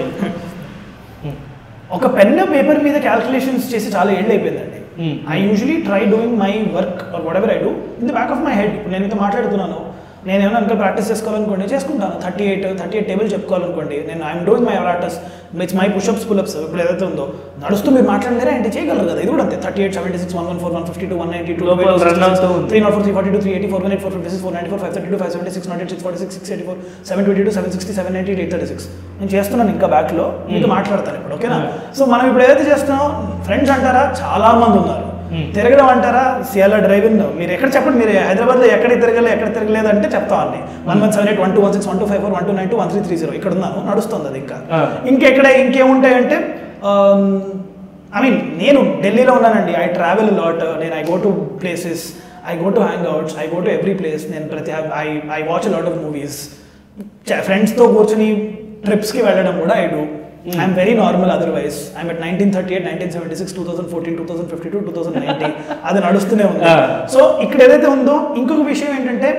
ఒక పెన్ పేపర్ మీద క్యాల్కులేషన్స్ చేసి చాలా ఏళ్ళు అయిపోయిందండి. I usually try doing my work or whatever I do in the back of my head ఇప్పుడు నేను ఇంత మాట్లాడుతున్నాను. నేను ఏమైనా ఇంకా ప్రాక్టీస్ చేసుకోవాలనుకోండి చేసుకుంటాను. Thirty eight thirty eight table చెప్పుకోవాలనుకోండి. నేను I'm doing my practice it's my pushups pullups ఇప్పుడు ఏదైతే ఉందో నడుస్తూ మీరు మాట్లాడినారా ఏంటి చేయగలరు కదా. ఇది కూడా అంతే. Thirty eight seventy six one one four one fifty two one ninety two. Three nought four three forty two three eighty four one eight four fifty six four ninety four five thirty two five seventy six nought eight six forty six six eighty four seven twenty two seven sixty seven ninety eight thirty six నేను చేస్తున్నాను ఇంకా బ్యాక్లో మీతో మాట్లాడతాను ఇప్పుడు ఓకేనా? So మనం ఇప్పుడు ఏదైతే చేస్తున్నామో ఫ్రెండ్స్ అంటారా? చాలా మంది ఉన్నారు. Hmm. తిరగడం అంటారా? సియాల డ్రైవింగ్ మీరు ఎక్కడ చెప్పండి మీరు హైదరాబాద్లో ఎక్కడ తిరగలే ఎక్కడ తిరగలేదు అంటే చెప్తామండి one one seven eight one two one six one two five four one two nine two one three three zero. ఇక్కడ ఉన్నాను నడుస్తుంది అది ఇంకా. ఇంకెక్కడ ఇంకేముంటాయంటే ఐ మీన్ నేను ఢిల్లీలో ఉన్నానండి. ఐ ట్రావెల్ లాట్ నేను I go to places I go to hangouts I go to every place నేను ప్రతి I I watch lot of movies ఫ్రెండ్స్తో కూర్చొని ట్రిప్స్కి వెళ్ళడం కూడా I do I'm very normal otherwise I'm at nineteen thirty eight nineteen seventy six two thousand fourteen two thousand fifty two two thousand ninety అది నడుస్తూనే ఉంది. సో ఇక్కడ ఏదైతే ఉందో ఇంకొక విషయం ఏంటంటే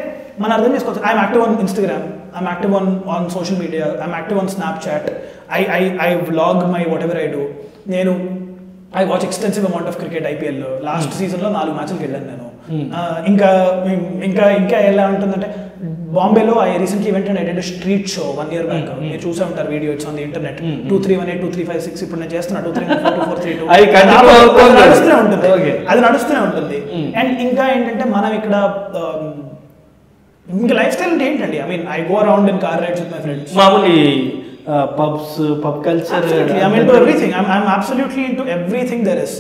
మనం అర్థం చేసుకోవచ్చు I'm active on Instagram I'm active on on social media I'm active on Snapchat I I I vlog my whatever I do నేను I watch extensive amount of cricket IPL last సీజన్లో నాలుగు మ్యాచ్లకు వెళ్ళాను నేను Hmm. ఇంకా ఇంకా ఇంకా ఎలా ఉంటుందంటే బాంబేలో I recently event and I street show one year back Hmm. మీరు చూసే ఉంటారు video it's on the internet Hmm. Two three one eight two three five six ఇప్పుడు నేను చేస్తున్నా two three four two four three two. నడుస్తూనే ఉంటుంది. అది నడుస్తూనే ఉంటుంది Hmm. అండ్ ఇంకా ఏంటంటే మనం ఇక్కడ ఇంకా లైఫ్ స్టైల్ అంటే ఏంటండి I mean I go around in car rides with my friends మామూలు pubs pub culture Absolutely. I'm into everything. I'm, I'm absolutely into everything there is.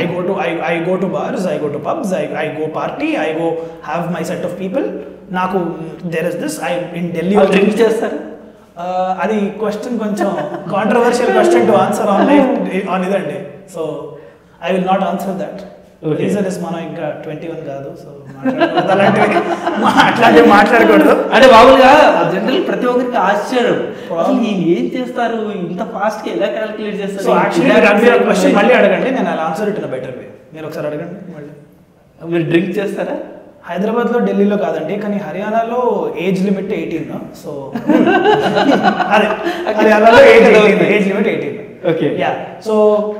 I go to I, I go to bars, I go to pubs, I, I go party, I go have my set of people. నాకు there is this I in Delhi drink చేస్తారు Uh, అది question కొంచెం controversial question to answer on life on ఇదండి so I will not answer that. Reason is మనం ఇంకా twenty one కాదు so అట్లాంటివి మాట్లాడకూడదు. అంటే మామూలుగా జనరల్ ప్రతి ఒక్కరికి ఆశ్చర్యం. ఈయన ఏం చేస్తారు? ఇంత ఫాస్ట్గా ఎలా క్యాలిక్యులేట్ చేస్తారు? క్వశ్చన్ మళ్ళీ అడగండి నేను అలా ఆన్సర్ ఇట్ బెటర్ వే మీరు ఒకసారి అడగండి మళ్ళీ. మీరు డ్రింక్ చేస్తారా? హైదరాబాద్లో ఢిల్లీలో కాదండి కానీ హర్యానాలో ఏజ్ లిమిట్ ఎయిటీన్ సో అదే హర్యానాలో age limit eighteen. Okay. Yeah so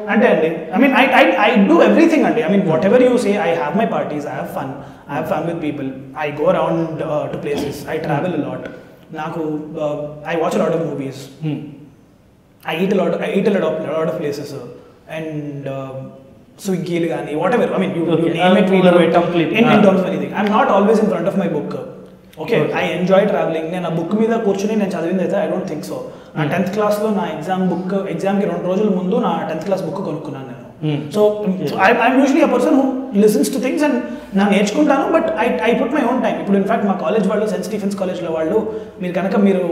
అంటే అండి I mean I I I do everything అండి I mean whatever you say I have my parties I have fun I have fun with people I go around to places I travel lot నాకు I watch lot of movies I eat lot I eat lot of lot of places and స్విగ్గీలు కానీ whatever I mean you Okay. Name it we Uh, do it complete. In in Ah. Terms of anything I'm not always in front of my book okay Okay. I enjoy travelling నేను ఆ book మీద కూర్చుని నేను చదివింది అయితే I don't think so నా Hmm. Tenth క్లాస్లో నా ఎగ్జామ్ బుక్ ఎగ్జామ్కి రెండు రోజుల ముందు నా టెన్త్ క్లాస్ బుక్ కొనుక్కున్నాను నేను. So I'm usually a person who listens to things and నా నేర్చుకుంటాను but I I put my own time ఇప్పుడు ఇన్ఫాక్ట్ మా కాలేజ్ వాళ్ళు సెయింట్ స్టీఫెన్స్ కాలేజ్లో వాళ్ళు మీరు కనుక మీరు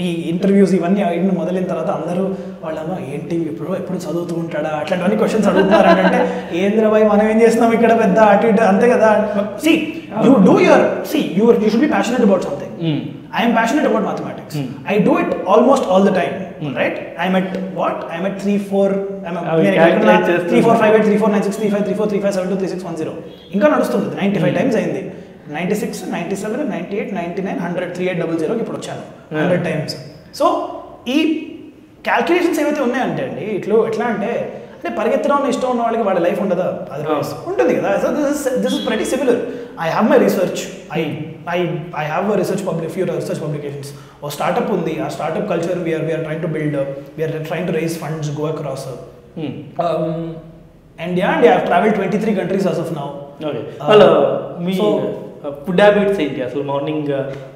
ఈ ఇంటర్వ్యూస్ ఇవన్నీ అయిన మొదలైన తర్వాత అందరూ వాళ్ళమ్మ ఏంటి ఎప్పుడు ఎప్పుడు చదువుతూ ఉంటాడా? అట్లాంటివన్నీ క్వశ్చన్స్ అడుగుతున్నారు అంటే ఏంద్ర భయ్ మనం ఏం చేస్తున్నాం ఇక్కడ పెద్ద అటు ఇటు అంతే కదా? See you do your see your you should be passionate about something I'm passionate about mathematics I do it almost all the time right I met what I met three four three four five three four nine six three five three four three five seven two three six one zero ఇంకా నడుస్తుంది ninety five times అయింది ninety six ninety seven ninety eight ninety nine hundred three eight double జీరోకి ఇప్పుడు వచ్చాను. Hundred times so ఈ calculations ఏవైతే ఉన్నాయంటే అండి ఇట్లు ఎట్లా అంటే అంటే పరిగెత్తడం ఇష్టం ఉన్న వాళ్ళకి వాళ్ళ లైఫ్ ఉండదా. అదర్వైజ్ ఉంటుంది కదా. సో దిస్ దిస్ ఇస్ ప్రతి similar I have my research I I I have research public few research publications a startup ఉంది. ఆ startup culture we're we're trying to build we're trying to raise funds go across and yeah and I travel twenty three countries as of now me food habits ఏంటి అసలు morning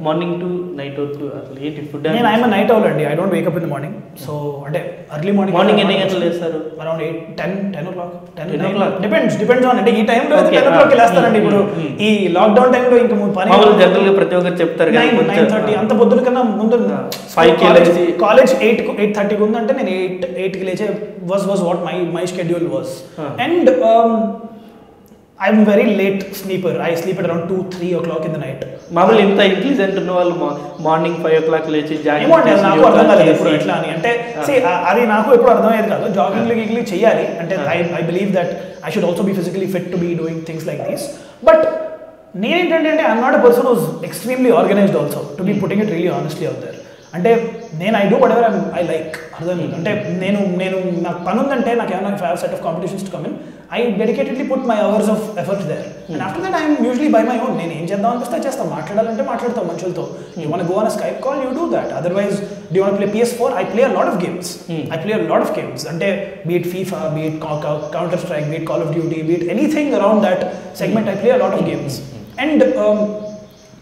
morning to night వరకు అసలు ఏంటి food నేను I'm night owl అండి I don't wake up in the morning. So అంటే early morning morning ఎన్ని గంటలు లేస్తారు? Around eight ten ten o'clock. Ten 10 o'clock? Depends depends on అంటే ఈ టైంలో టెన్ ఓ క్లాక్ లేస్తారండి ఇప్పుడు. ఈ లాక్డౌన్ టైంలో ఇంకా పని జనరల్గా ప్రతి ఒక్కరు చెప్తారు నైన్ థర్టీ. అంత పొద్దున కన్నా ముందు కి కాలేజ్ కాలేజ్ ఎయిట్ ఎయిట్ థర్టీకి ఉందంటే నేను ఎయిట్ ఎయిట్కి లేచే was was what my my schedule was. And I'm very late sleeper I sleep at around two three o'clock in the night మామూలు ఇంత ఇంటెలిజెంట్ ఉన్న వాళ్ళు మార్నింగ్ ఫైవ్ ఓ క్లాక్ లేచి నాకు అర్థం కాలేదు జాగింగ్ ఎట్లా అని. అంటే అది నాకు ఎప్పుడు అర్థమయ్యేది కాదు. జాగింగ్ గిగ్లీ చేయాలి. అంటే. I I believe that I should also be physically fit to be doing things like these but నేనేంటంటే అంటే I'm not a person who's extremely organized also to be putting it really honestly out there అంటే నేను I do whatever I like అర్థమైంది? అంటే నేను నేను నాకు పని ఉందంటే నాకు ఏమైనా have set of competitions to come in I dedicatedly put my hours of effort there and after that I'm usually by my own నేను ఏం చేద్దాం అనిపిస్తే చేస్తాం. మాట్లాడాలంటే మాట్లాడతాం మనుషులతో. You want go on Skype call you do that otherwise do want play PS four I play lot of games. I play lot of games అంటే be it FIFA be it counter strike be it call of duty be it anything around that segment I play lot of games and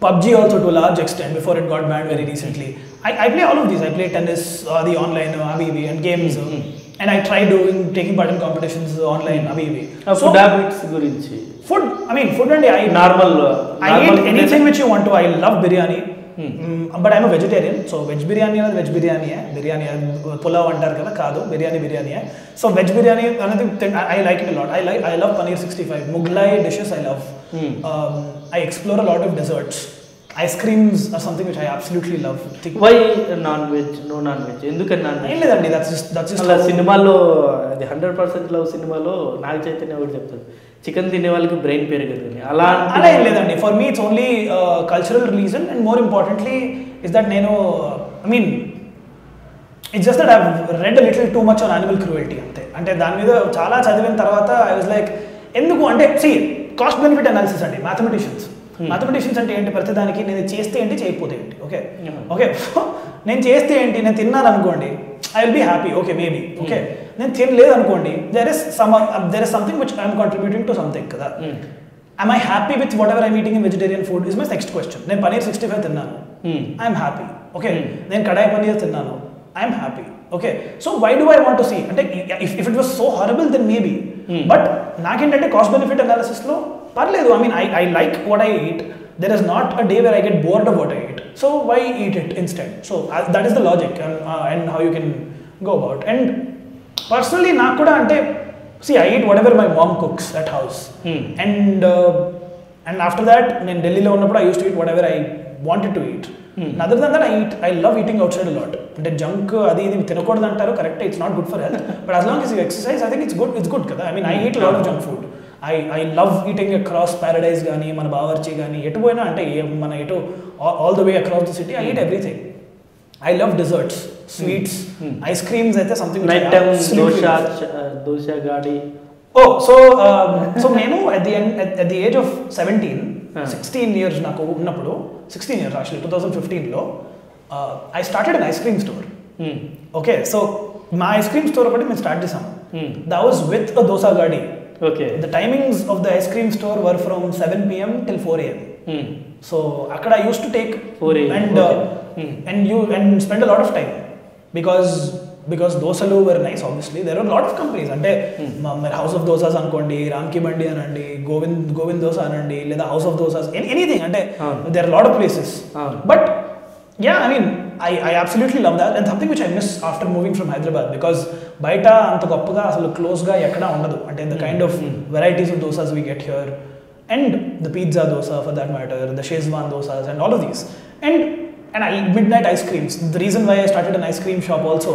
PUBG also to a large extent before it got banned very recently. I, I play all of these. I play tennis, uh, the online, uh, Abibi, and games. uh, Mm, And I try doing taking part in competitions uh, online, Abibi. Food habits గురించి food, I mean, food and I, normal I eat anything which you want to. I love biryani. Hmm. Mm, but I'm a vegetarian, so veg biryani అనేది veg biryani biryani pulao అంటారు కదా కాదు biryani biryani so veg biryani అనేది I like it lot I like I love paneer sixty five Mughlai dishes I love Hmm. I explore lot of desserts Ice creams are something which I absolutely love why non veg no non veg ఎందుకని non veg లేదండి that's just that's అలా సినిమాలో అది hundred percent love సినిమాలో నాగ చైతన్య కూడా చెప్తాడు. Chicken తినే వాళ్ళకి బ్రెయిన్ పెరగదు అలా అలా ఏం లేదండి. For me it's only cultural reason and more importantly is that నేను I mean it's just that I read little too much on animal cruelty అంతే. అంటే దాని మీద చాలా చదివిన తర్వాత ఐ వాజ్ లైక్ ఎందుకు? అంటే సి కాస్ట్ బెనిఫిట్ అనాలిసిస్ అండి మ్యాథమెటిషియన్స్. మ్యాథమెటిషియన్స్ అంటే ఏంటి? ప్రతి దానికి నేను చేస్తే ఏంటి? చేయకపోతే ఏంటి? ఓకే. ఓకే నేను చేస్తే ఏంటి? నేను తిన్నాను అనుకోండి I will be happy okay maybe okay నేను తినలేదు అనుకోండి there is some there is something which I'm contributing to something కదా? Am I happy with whatever I'm eating in vegetarian food? Is my next question. నేను paneer sixty five తిన్నాను I'm happy okay Hmm. నేను కడాయి పనీర్ తిన్నాను. I'm happy okay so why do I want to see అంటే if it was so horrible then maybe Hmm. But నాకేంటంటే cost benefit అనాలిసిస్లో పర్లేదు I mean I I like what I eat there is not a day where I get bored what I eat so why eat it instant so that is the logic and how you can go about and personally నాకు కూడా అంటే see I eat whatever my mom cooks at house. And and after that నేను ఢిల్లీలో ఉన్నప్పుడు I use to eat whatever I wanted to eat. Other than that I eat I love eating outside lot అంటే junk అది ఇది తినకూడదు అంటారు correct it's not good for health but as long you exercise I think it's good it's good కదా I mean I eat lot of junk food I I love eating across Paradise కానీ మన బావర్చి కానీ ఎటు పోయినా అంటే మన ఎటు all the way across the city I eat everything I love desserts sweets. Ice creams అయితే something night time dosa dosa గాడి ఓ సో సో నేను at the end at the age of seventeen. Sixteen years నాకు ఉన్నప్పుడు sixteen years actually two thousand ఫిఫ్టీన్లో I started an ice cream store okay so మా ice cream store ఒకటి మేము start చేసాము. That was with a dosa గాడి okay the timings of the ice cream store were from seven PM till four AM so అక్కడ use to take 4 a.m. And. And you and spend lot of time because because దోసలు were nice obviously there are lot of companies అంటే Hmm. మీరు house of dosas అనుకోండి రామ్కి బండి అనండి గోవింద్ గోవింద్ దోస అనండి లేదా హౌస్ ఆఫ్ దోసాస్ ఎనీథింగ్ అంటే. There are lot of places. But ya I mean I I absolutely love that and something which I miss after moving from Hyderabad because బయట అంత గొప్పగా అసలు క్లోజ్గా ఎక్కడా ఉండదు అంటే the kind of Hmm. varieties of dosas we get here and the pizza dosa for that matter the shezwan dosas and all of these and and I, midnight ice creams the reason why i started an ice cream shop also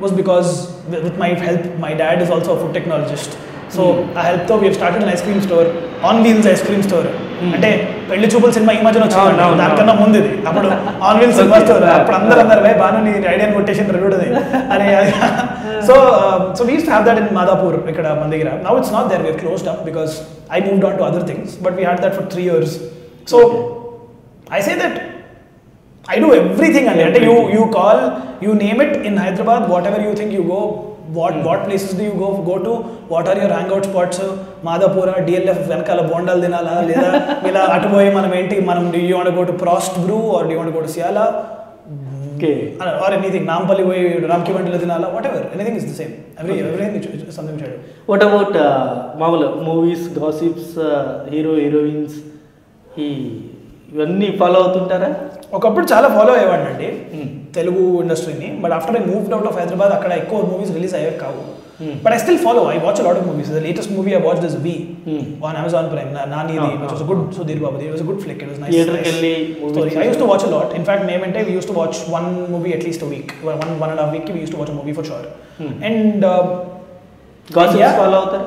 was because with with my help my dad is also a Hmm. ఆ help తో we have started an ice cream store on wheels ice cream store. Hmm. అంటే పెళ్ళి చూపుల cinema ఈ మధ్యన వచ్చింది దానికన్నా. ముందు ఇది. అప్పుడు ఆన్ వీల్ సినిమా. స్టోర్ అప్పుడు అందరూ అందరు "వే, బాను నీ ఐడియా కొట్టేషన్ రెడీ అరే so so we have that in Madhapur ఇక్కడ మన దగ్గర now it's not there we are closed up because I moved on to other things but we had that for three years so I say that I do everything అండి అంటే you you call you name it in Hyderabad whatever you think you go what what places do you go go to what are your hang out spots Madhapur DLF వెనకాల బోండాలు తినాలా? లేదా ఇలా అటు పోయి మనం ఏంటి? మనం you want go to Prost brew or you want go to సియాలా okay or anything Nampally పోయి రామ్కి బండిలో తినాలా? Whatever anything is the same every everything something what about మామూలు మూవీస్ గాసిప్స్ హీరో హీరోయిన్స్ ఈ ఇవన్నీ ఫాలో అవుతుంటారా? ఒకప్పుడు చాలా ఫాలో అయ్యేవాడిని అండి. Hmm. తెలుగు ఇండస్ట్రీని but after I moved out of Hyderabad అక్కడ ఎక్కువ మూవీస్ రిలీజ్ అయ్యాయి కావు. But I still follow I watch lot of movies the latest movie I watch this Hmm. On Amazon Prime Nani was good Sudheer Babu it was good flick it was nice Theatre కి వెళ్ళి movies story I? Use to watch lot in fact మేమంటే we use to watch one movie at least week one one and half week we use to watch movie for sure. And gossips. Follow అవుతారా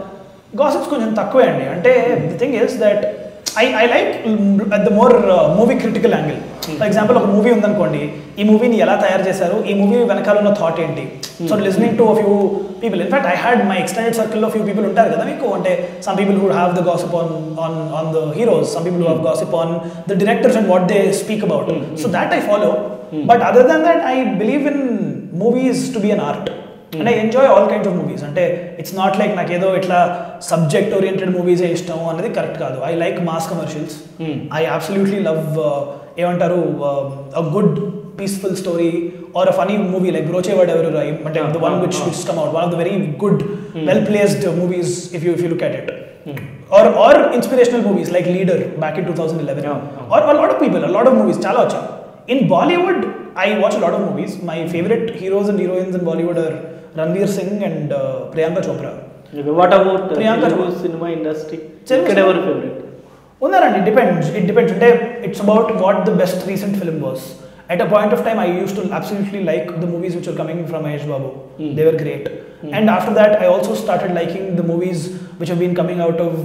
gossips కొంచెం తక్కువే అండి. అంటే the thing is that I I like at the more movie critical angle for example ఒక movie ఉందనుకోండి ఈ మూవీని ఎలా తయారు చేశారు ఈ మూవీ వెనకాల ఉన్న థాట్ ఏంటి? So listening to few people in fact I had my extended సర్కిల్లో ఫ్యూ పీపుల్ ఉంటారు కదా మీకు. అంటే some people who have the gossip on on on the heroes some people who have gossip on the directors and what they speak about. So that I follow. But other than that I believe in movies to be an art and I enjoy all kinds of movies అంటే it's not like నాకు ఏదో ఇట్లా subject oriented మూవీసే ఇష్టం అనేది correct కాదు. I like mass commercials. I absolutely love ఏమంటారు a good peaceful story or a funny movie like Brochevarevarura అంటే the one which which come out one of the very good well placed movies if you if you look at it inspirational movies like Leader back in 2011 Yeah, yeah. or a lot of people a lot of movies చాలా వచ్చాయి in Bollywood I watch a lot of movies. My favorite heroes and heroines in Bollywood are Ranveer Singh and uh, Priyanka Chopra what about Priyanka Telugu Chopra. Cinema industry Telugu ఇక్కడ cinema- ఎవరు favourite ఉన్నారండి depends it depends అంటే it's about what the best recent film was at a point of time I use to absolutely like the movies which are coming from Mahesh Babu Hmm. They were great and after that I also started liking the movies which have been coming out of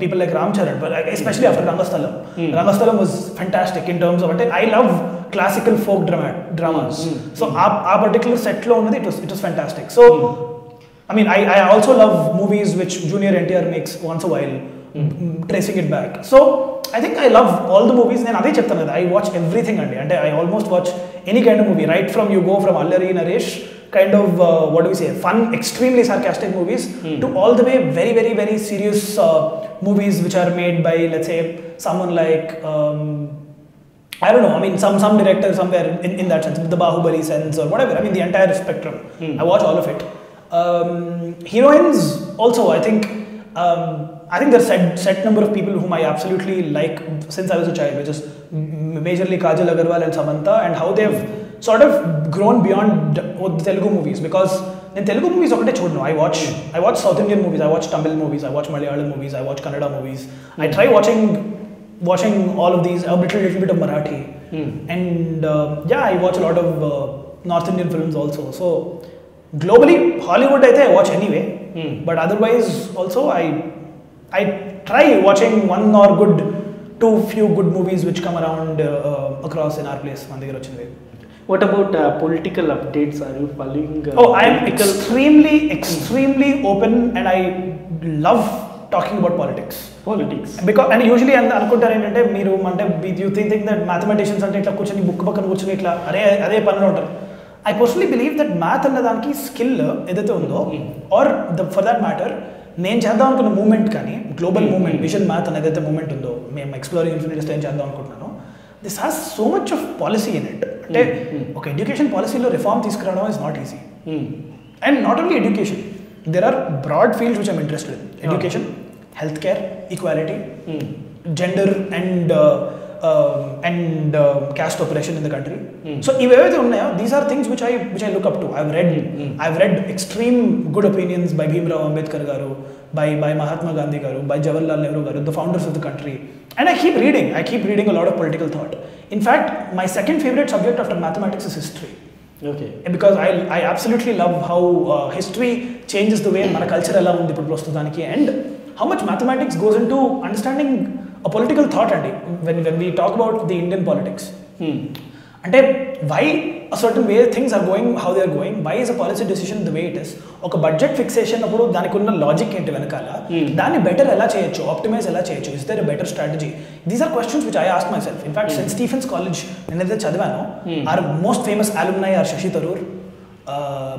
people like Ram Charan especially after Rangasthalam Hmm. Rangasthalam was fantastic in terms of అంటే I love classical folk drama dramas Hmm. So ఆ particular సెట్లో ఉన్నది it was it was fantastic so I mean, I, I also love movies which Junior NTR makes once a while, mm, tracing it back. So I think I love all the movies. నేను అదే చెప్తాను కదా I watch everything అండి అంటే I almost watch any kind of movie right from you go from Allari Naresh kind of uh, what do we say fun extremely sarcastic movies mm. to all the way very very very serious uh, movies which are made by let's say someone like um, I don't know. I mean, some some director somewhere in, in that sense, the Bahubali sense or whatever. I mean, the entire spectrum. Hmm. I watch all of it. Um, heroines also. I think um, I think there's set set number of people whom I absolutely like since I was a child, which is majorly Kajal Agarwal and Samantha, and how they've sort of grown beyond the Telugu movies because. నేను Telugu movies ఒకటే చూడను I watch I watch south Indian movies I watch Tamil movies I watch Malayalam movies I watch Kannada movies I try watching watching all of these, a little, little bit of Marathi. Hmm. And uh, yeah, I watch a lot of uh, North Indian films also. So globally, Hollywood I think I watch anyway. Hmm. But otherwise, also I I try watching one or good, two few good movies which come around uh, uh, across in our place. మన దగ్గర వచ్చినవి. What about political updates are you following Oh, I'm extremely, extremely open and I love talking about politics. Politics because and usually అనుకుంటారు ఏంటంటే మీరు అంటే you think think that mathematicians అంటే ఇట్లా కూర్చొని బుక్ పక్కన కూర్చొని ఇట్లా అదే అదే పనిలో ఉంటారు I personally believe that math అన్న దానికి స్కిల్ ఏదైతే ఉందో Mm. Or the for that matter నేను చేద్దాం అనుకున్న మూమెంట్ కానీ global Mm. Moment vision math అని ఏదైతే మూమెంట్ ఉందో మేము ఎక్స్ప్లోరింగ్ ఇన్ఫినిటీస్ ఏం చేద్దాం అనుకుంటున్నాను this has so much of policy in it అంటే Mm. Mm. ఒక ఎడ్యుకేషన్ పాలసీలో రిఫార్మ్ తీసుకురావడం is not easy and not only education there are broad fields which I'm interested in education health care equality gender and and caste operation in the country Hmm. So ఇవేవైతే ఉన్నాయో these are things which I which I look up to I read Hmm. I read extreme good opinions by Bhimrao Ambedkar గారు by by Mahatma Gandhi గారు by Jawaharlal Nehru గారు the founders of the country and I keep reading I keep reading a lot of political thought in fact my second favourite subject after mathematics is history okay because I, I absolutely love how uh, history changes the way మన culture ఎలా ఉంది ఇప్పుడు ప్రస్తుతానికి. And how much mathematics goes in to understanding a political thought అండి when when we talk about the Indian politics అంటే why a certain way things are going how they are going why is a policy decision the way it is ఒక budget fixation అప్పుడు దానికి ఉన్న logic ఏంటి వెనకాల? Hmm. దాన్ని better ఎలా చేయొచ్చు? ఆప్టిమైజ్ ఎలా చేయొచ్చు? Is there better strategy these are questions which I ask myself in fact Saint Stephen's College నేనైతే చదివాను. Hmm. Are most famous alumni are Shashi Tharoor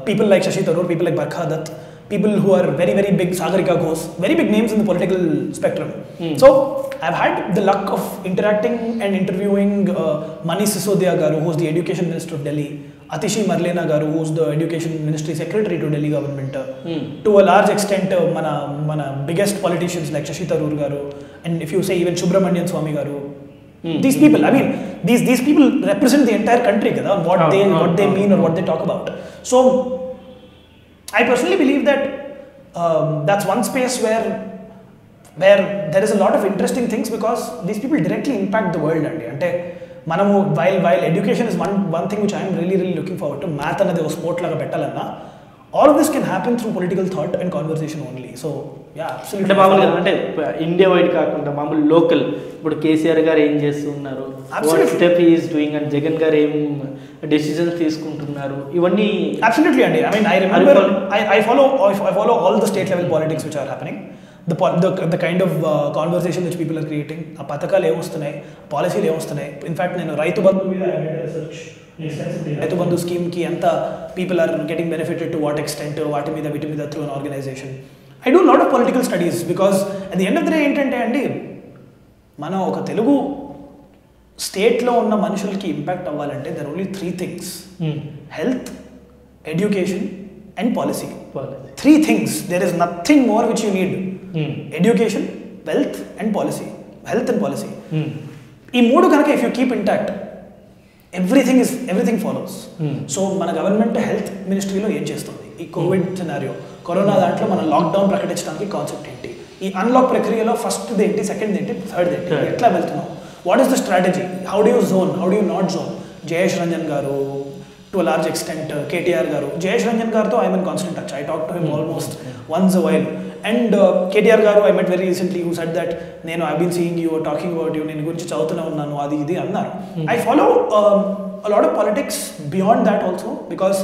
people like Shashi Tharoor people like Barkha Dutt people who are very very big Sagarika Ghose very big names in the political spectrum Hmm. So I've had the luck of interacting and interviewing uh, Mani Sisodia Garu, who's the Education Minister of Delhi, Atishi Marlena Garu, who's the Education Ministry Secretary to Delhi government. Hmm. To a large extent, uh, mana, mana biggest politicians like Shashi Tharoor Garu, and if you say even Subramanian Swamy Garu, Hmm. these people, I mean, these, these people represent the entire country, kada, what, Ah, they, ah, what they ah, mean or ah. what they talk about. So, I personally believe that um, that's one space where where there is a lot of interesting things because these people directly impact the world అండి అంటే మనము while while education is one one thing which I'm really really looking forward to math అనేది ఒక sport లాగా పెట్టాలన్నా all of this can happen through political thought and conversation only so అంటే మామూలుగా అంటే ఇండియా వైడ్ కాకుండా మామూలు లోకల్ ఇప్పుడు కేసీఆర్ గారు ఏం చేస్తున్నారు? What. Step is doing and Jagan గారు ఏం డెసిజన్స్ తీసుకుంటున్నారు? ఇవన్నీ Absolutely, Andy. I mean, I Are you remember, follow- I, I follow, I follow all the state level politics the the the kind of conversation which people are creating ఆ పథకాలు ఏమొస్తున్నాయి పాలసీలు ఏమొస్తున్నాయి. In fact నేను రైతు బంధు మీద రైతు బంధు స్కీమ్కి ఎంత people are getting benefited to what extent వాటి మీద వీటి మీద through an organisation I do not of political studies because అది ఎండ్ ఆఫ్ ఏంటంటే అండి మనం ఒక తెలుగు స్టేట్లో ఉన్న మనుషులకి ఇంపాక్ట్ అవ్వాలంటే there only three things health education and policy three things there is nothing more which you need Education, wealth, and policy. Health and policy. ఈ మూడు కనుక if you keep intact everything is everything follows. So మన government health మినిస్ట్రీలో ఏం చేస్తుంది? ఈ Covid scenario corona దాంట్లో మన లాక్డౌన్ ప్రకటించడానికి కాన్సెప్ట్ ఏంటి? ఈ అన్లాక్ ప్రక్రియలో ఫస్ట్ ఏంటి సెకండ్ ఏంటి థర్డ్ ఏంటి. ఎట్లా వెళ్తున్నాం? What is the strategy how do you join how do you not join Jayesh Ranjan గారు టు లార్జ్ ఎక్స్టెంట్ కేటీఆర్ గారు. జయేష్ రంజన్ గారితో I mean constant touch I talk to him almost once a while and KTR గారు I met very recently who said that నేను I been seeing you talking about you నేను గురించి చదువుతూనే ఉన్నాను. అది ఇది అన్నారు. I follow lot of politics beyond that also because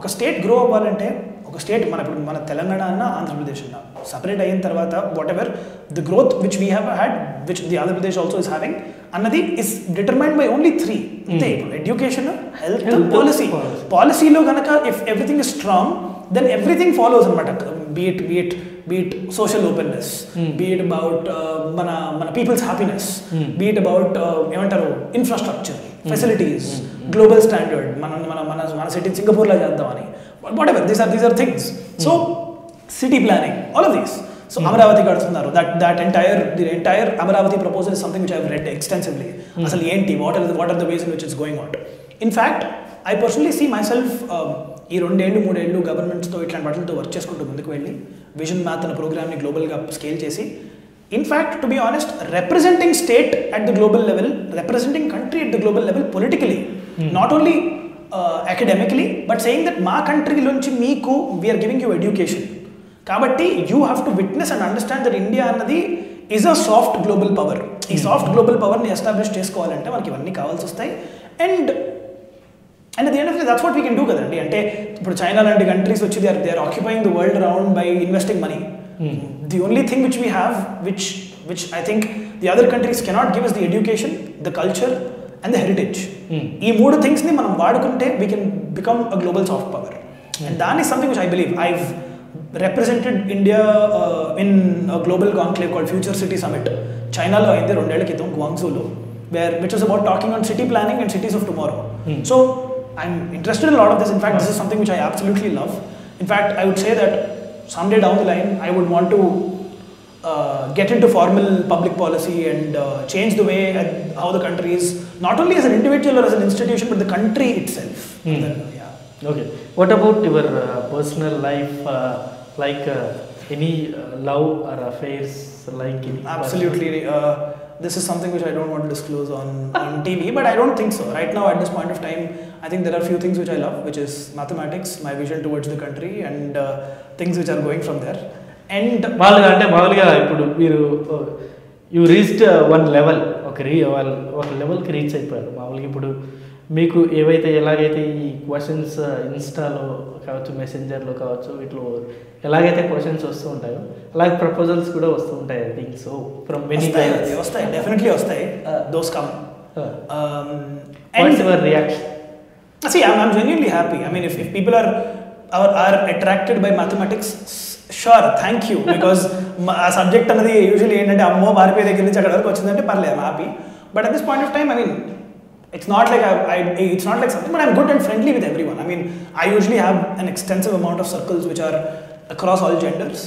ఒక స్టేట్ గ్రో అవ్వాలంటే ఒక స్టేట్ మన ఇప్పుడు మన తెలంగాణ అన్న ఆంధ్రప్రదేశ్ అన్న సపరేట్ అయిన తర్వాత whatever the growth which we have had which the Andhra Pradesh also is having అన్నది is determined by only three అంతే ఇప్పుడు ఎడ్యుకేషన్ హెల్త్ పాలసీ. పాలసీలో కనుక if everything is strong then everything follows అనమాట be it be it be it social openness. Be it about మన మన people's happiness. Be it about ఏమంటారు infrastructure facilities global standard మన మన మన మన సిటీ సింగపూర్లో చేద్దామని. Whatever these are these are things so city planning all of these so Amaravati కడుతున్నారు. That that entire the entire Amaravati proposal is something which I read extensively అసలు ఏంటి? What are what are the ways which it's going out in fact I personally see myself ఈ రెండేళ్ళు మూడేళ్ళు గవర్నమెంట్స్తో ఇట్లాంటి వాటితో work చేసుకుంటూ ముందుకు వెళ్ళి విజన్ మ్యాథ్ అనే ప్రోగ్రామ్ని గ్లోబల్గా స్కేల్ చేసి in fact to be honest representing state at the global level representing country at the global level politically not only academically but saying that మా కంట్రీలోంచి మీకు we are giving you education కాబట్టి you have to witness and understand that India అన్నది is a soft global power ఈ soft global పవర్ని establish చేసుకోవాలంటే మనకి ఇవన్నీ కావాల్సి వస్తాయి. అండ్ అండ్ అది ఏంటంటే that's what we can do కదండి. అంటే ఇప్పుడు చైనా లాంటి కంట్రీస్ వచ్చి they are they are occupying the world around by investing money the only thing which we have which which I think the other countries cannot give is the education the culture and the heritage. ఈ మూడు థింగ్స్ని మనం వాడుకుంటే we can become a global soft power and that is something which I believe I Represented India in global conclave called future city summit చైనాలో అయింది రెండేళ్ల క్రితం గ్వాంగ్సూలో where which was about talking on city planning and cities of tomorrow Hmm. So I'm interested in lot of this in fact this is something which I absolutely love in fact I would say that someday down the line I would want to uh, get into formal public policy and uh, change the way at how the country is not only as an individual or as an institution but the country itself. Hmm. Then, yeah. Okay. What about your uh, personal life, uh, like uh, any uh, love or affairs, like Absolutely. Uh, this is something which I don't want to disclose on, on TV, but I don't think so. Right now, at this point of time, I think there are few things which I love, which is mathematics, my vision towards the country, and uh, things which are going from there. And మామూలుగా అంటే మామూలుగా ఇప్పుడు మీరు you reached one level ఒక రీ ఒక లెవెల్కి reach అయిపోయారు మామూలుగా ఇప్పుడు మీకు ఏవైతే ఎలాగైతే ఈ క్వశ్చన్స్ ఇన్స్టాలో కావచ్చు మెసెంజర్లో కావచ్చు వీటిలో ఎలాగైతే క్వశ్చన్స్ వస్తూ ఉంటాయో అలాగే ప్రపోజల్స్ కూడా వస్తూ ఉంటాయి I think so from many వస్తాయి, వస్తాయి డెఫినెట్లీ వస్తాయి. Those come what's your reaction See, I'm, I'm genuinely happy. I mean, if, if people are, are are attracted by mathematics, s- sure, thank you. Because మ- ఆ subject అనేది usually ఏంటంటే అమ్మో మారిపోయే దగ్గర నుంచి అక్కడ వరకు వచ్చిందంటే పర్లేదు happy but at this point of time I mean It's not like I, I, it's not like something, but I'm good and friendly with everyone. I mean, I usually have an extensive amount of circles which are across all genders.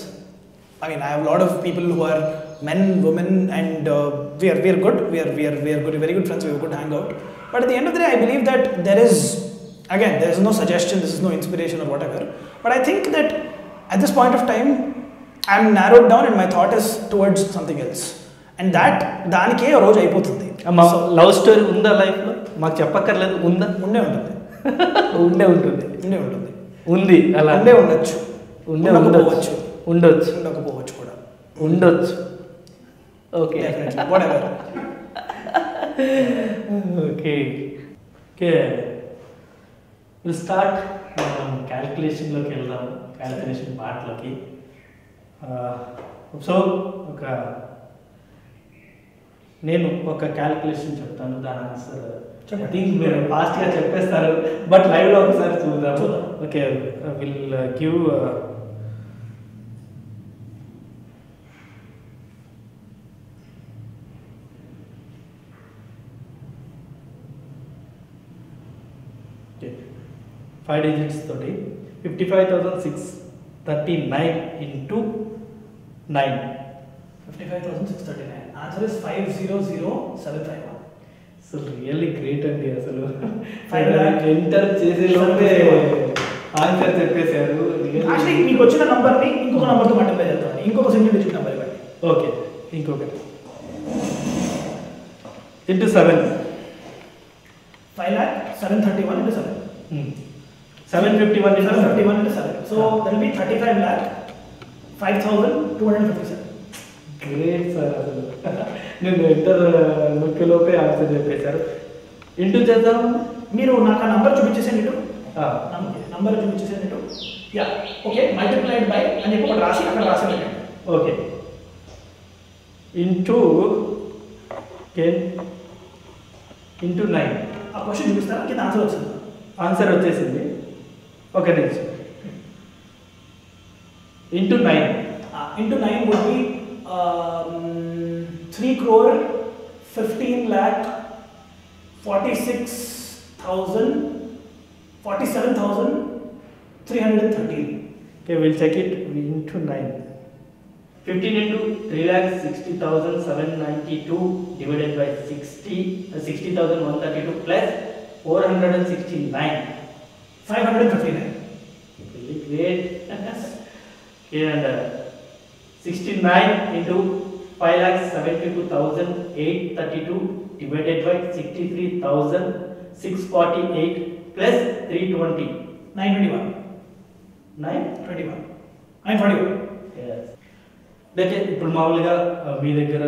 I mean, I have a lot of people who are men, women, and uh, we are we are good. We are we are we are good, very good friends. We have a good hangout. But at the end of the day, I believe that there is again there is no suggestion. This is no inspiration or whatever. But I think that at this point of time, I'm narrowed down, and my thought is towards something else. And that దానికే రోజు అయిపోతుంది. Love story ఉందా లైఫ్లో మాకు చెప్పక్కర్లేదు ఉందా? ఉండే ఉంటుంది. ఉండే ఉంటుంది. ఉండే ఉంటుంది. ఉంది అలా. ఉండే ఉండొచ్చు. ఉండే ఉండకపోవచ్చు. ఉండొచ్చు. ఉండకపోవచ్చు కూడా. ఉండొచ్చు. ఓకే ఓకే ఓకే స్టార్ట్ మనం క్యాల్కులేషన్లోకి వెళ్దాం. క్యాల్కులేషన్ పార్ట్లోకి సో ఒక నేను ఒక క్యాల్కులేషన్ చెప్తాను దాని ఆన్సర్ థింక్ మీరు ఫాస్ట్గా చెప్పేస్తారు బట్ లైవ్లో ఒకసారి చూద్దాం. చూద్దాం. Okay will give five digits తోటి fifty five thousand six thirty nine into nine fifty five thousand six thirty nine answer is five zero zero seven five one అసలు రియల్లీ గ్రేట్ అండి అసలు Five lakh. ఎంటర్ చేసే లోపే answer చెప్పేశారు actually మీకు వచ్చిన నంబర్ని ఇంకొక నంబర్తో మల్టిప్లై చేస్తాను ఇంకొక సింగిల్ డిజిట్ నెంబర్ ఇవ్వండి. ఓకే ఇంకొకటి. Into seven five lakh seven thirty one into seven seven fifty one seven thirty one into seven so that be thirty five lakh five thousand two hundred fifty seven great sir అసలు నేను enter నొక్కేలోపే answer చెప్పేశారు. Into చేద్దాం. మీరు నాకు ఆ number చూపించేసాను ఇటు. నంబర్ చూపించేసాను ఇటు. యా ఓకే మల్టిప్లైడ్ బై అని చెప్పి ఒకటి రాసి అక్కడ రాసి okay into ten into nine ఆ క్వశ్చన్ చూపిస్తారా? కింద ఆన్సర్ వచ్చింది? ఆన్సర్ వచ్చేసింది. Okay next into nine into nine would be um, 3 crore 15 lakh 46,000 47,313 okay we'll check it. Into 9 15 into 3 lakh 60,792 divided by 60 uh, 60,132 plus 469 559 really great okay and uh, 69 into 5 lakhs 72,832 divided by 63,648 plus 320. Nine twenty one 9? Twenty one nine forty one Yes. అయితే ఇప్పుడు మామూలుగా మీ దగ్గర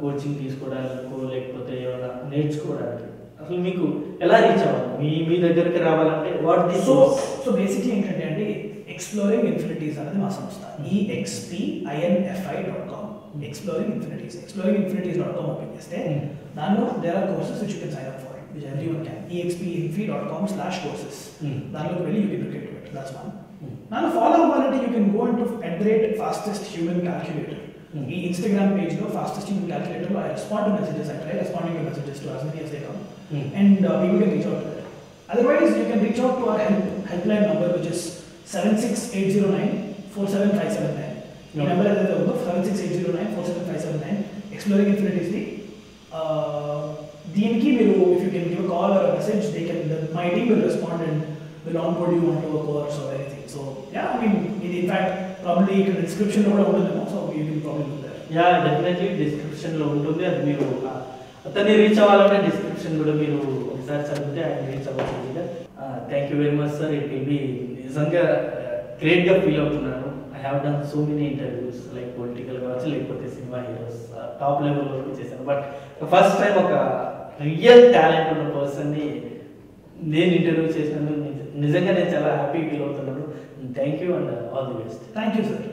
coaching తీసుకోవడానికో లేకపోతే ఏమైనా నేర్చుకోవడానికి అసలు మీకు ఎలా రీచ్ అవ్వాలి మీ మీ దగ్గరికి రావాలంటే what the so so basically ఏంటంటే అండి ఎక్స్ప్లోరింగ్ ఇన్ఫినిటీస్ అనేది మా సంస్థ expinfi dot com exploring infinities exploring infinities dot com open చేస్తే Hmm. దానిలో there are courses which you can sign up for which every one can expinfi dot com slash courses Hmm. దానిలోకి వెళ్ళి you can record it that's one Hmm. నన్ను follow అవ్వాలంటే you can go and to at the rate fastest human calculator Hmm. ఈ Instagram పేజ్లో fastest human క్యాల్కులేటర్లో I respond to messages I try responding to messages to as many as they come Hmm. and uh, people can reach out to it. Otherwise, you can reach out to our help helpline number, which is 76809-47579. ఈ Okay. Number ఏదైతే ఉందో seven six eight zero nine four seven five seven nine exploring ఇన్ఫినిటీస్ది దీనికి మీరు if you can give call or message they can my team will respond and will on board you on to course or anything so yeah I mean ఇది in fact probably ఇక్కడ description కూడా ఉంటుందేమో so you can probably look there yeah definitely డిస్క్రిప్షన్లో ఉంటుంది అది మీరు ఆ, అతన్ని రీచ్ అవ్వాలంటే డిస్క్రిప్షన్ కూడా మీరు ఒకసారి చదివితే ఆయన రీచ్ అవ్వచ్చు thank you very much sir it will be నిజంగా uh, గ్రేట్గా ఫీల్ అవుతున్నాను. I have done so many interviews like political కావచ్చు లేకపోతే సినిమా హీరోస్ టాప్ లెవెల్ వరకు చేశాను. బట్ ఫస్ట్ టైం ఒక రియల్ టాలెంట్ ఉన్న పర్సన్ని నేను ఇంటర్వ్యూ చేసినందుకు నిజంగా నేను చాలా హ్యాపీ ఫీల్ అవుతున్నాను thank you and all the best thank you sir